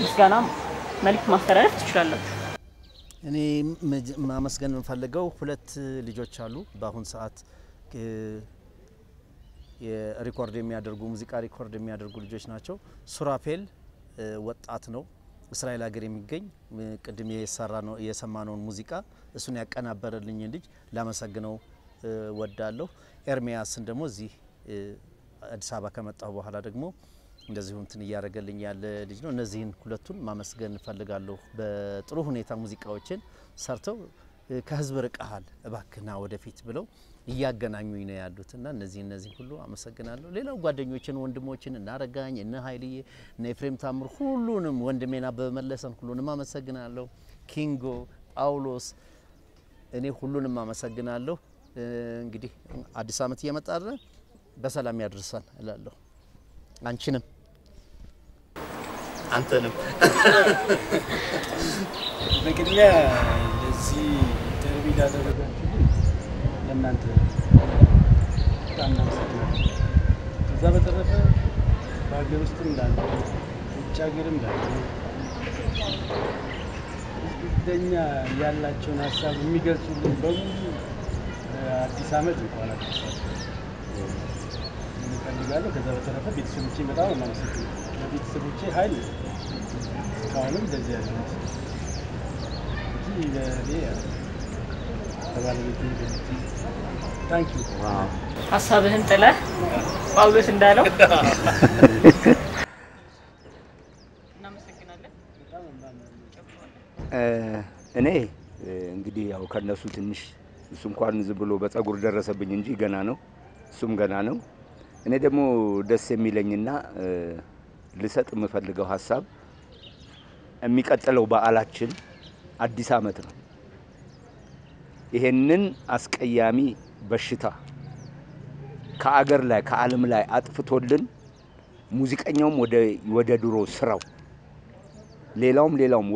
ምስጋና መልዕክት ማስተላለፍ ትችላላችሁ። እኔ ማመስገን የምፈልገው ሁለት ልጆች አሉ። በአሁን ሰዓት እ፣ የ record የሚያደርጉ ሙዚቃ record የሚያደርጉ ልጆች ናቸው። ሱራፌል ወጣት ነው፣ እስራኤል ሀገር የሚገኝ ቅድም የሰማነውን ሙዚቃ እሱን ያቀናበረልኝ ልጅ ላመሰግነው ወዳለሁ። ኤርሚያስን ደግሞ እዚህ አዲስ አበባ ከመጣሁ በኋላ ደግሞ እንደዚሁ እንትን እያደረገልኝ ያለ ልጅ ነው። እነዚህን ሁለቱን ማመስገን እፈልጋለሁ። በጥሩ ሁኔታ ሙዚቃዎችን ሰርተው ከህዝብ ርቀሃል እባክህና ወደፊት ብለው እያገናኙኝ ነው ያሉት እና እነዚህ እነዚህ ሁሉ አመሰግናለሁ። ሌላው ጓደኞችን፣ ወንድሞችን እነ አረጋኝ እነ ሀይልዬ እነ ኤፍሬም ታምር ሁሉንም ወንድሜን አበበ መለሰን ሁሉንም አመሰግናለሁ። ኪንጎ ጳውሎስ እኔ ሁሉንም አመሰግናለሁ። እንግዲህ አዲስ ዓመት እየመጣ? በሰላም ያድርሰን እላለሁ። አንቺንም አንተንም በቅድሚያ ለዚህ interview ላደረጋችሁ ለእናንተ በጣም እናመሰግናለን። ከዛ በተረፈ በሀገር ውስጥም ላለ ውጭ ሀገርም ላለ ለኛ ያላቸውን ሀሳብ የሚገልጹልን በሙሉ አዲስ ዓመት እንኳን አደረሳችሁ እፈልጋለሁ። ከዛ በተረፈ ቤተሰቦቼ በጣም የማመሰግነው ለቤተሰቦቼ ኃይል እስካሁንም እንደዚህ ያለ እንጂ ለእኔ ከባለቤቴ ታንኪ ሀሳብህን ጥለህ ጳውሎስ እንዳለው እናመሰግናለን። እኔ እንግዲህ ያው ከነሱ ትንሽ እሱ እንኳን ዝም ብሎ በጸጉር ደረሰብኝ እንጂ ገና ነው፣ እሱም ገና ነው። እኔ ደግሞ ደስ የሚለኝና ልሰጥ የምፈልገው ሀሳብ የሚቀጥለው በዓላችን አዲስ ዓመት ነው። ይሄንን አስቀያሚ በሽታ ከአገር ላይ ከዓለም ላይ አጥፍቶልን ሙዚቀኛውም ወደ ድሮ ስራው ሌላውም ሌላውም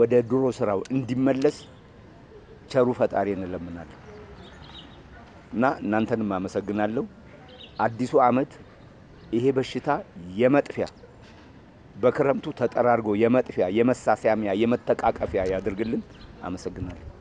ወደ ድሮ ስራው እንዲመለስ ቸሩ ፈጣሪ እንለምናለን እና እናንተንም አመሰግናለሁ። አዲሱ ዓመት ይሄ በሽታ የመጥፊያ በክረምቱ ተጠራርጎ የመጥፊያ የመሳሳሚያ የመተቃቀፊያ ያድርግልን። አመሰግናለሁ።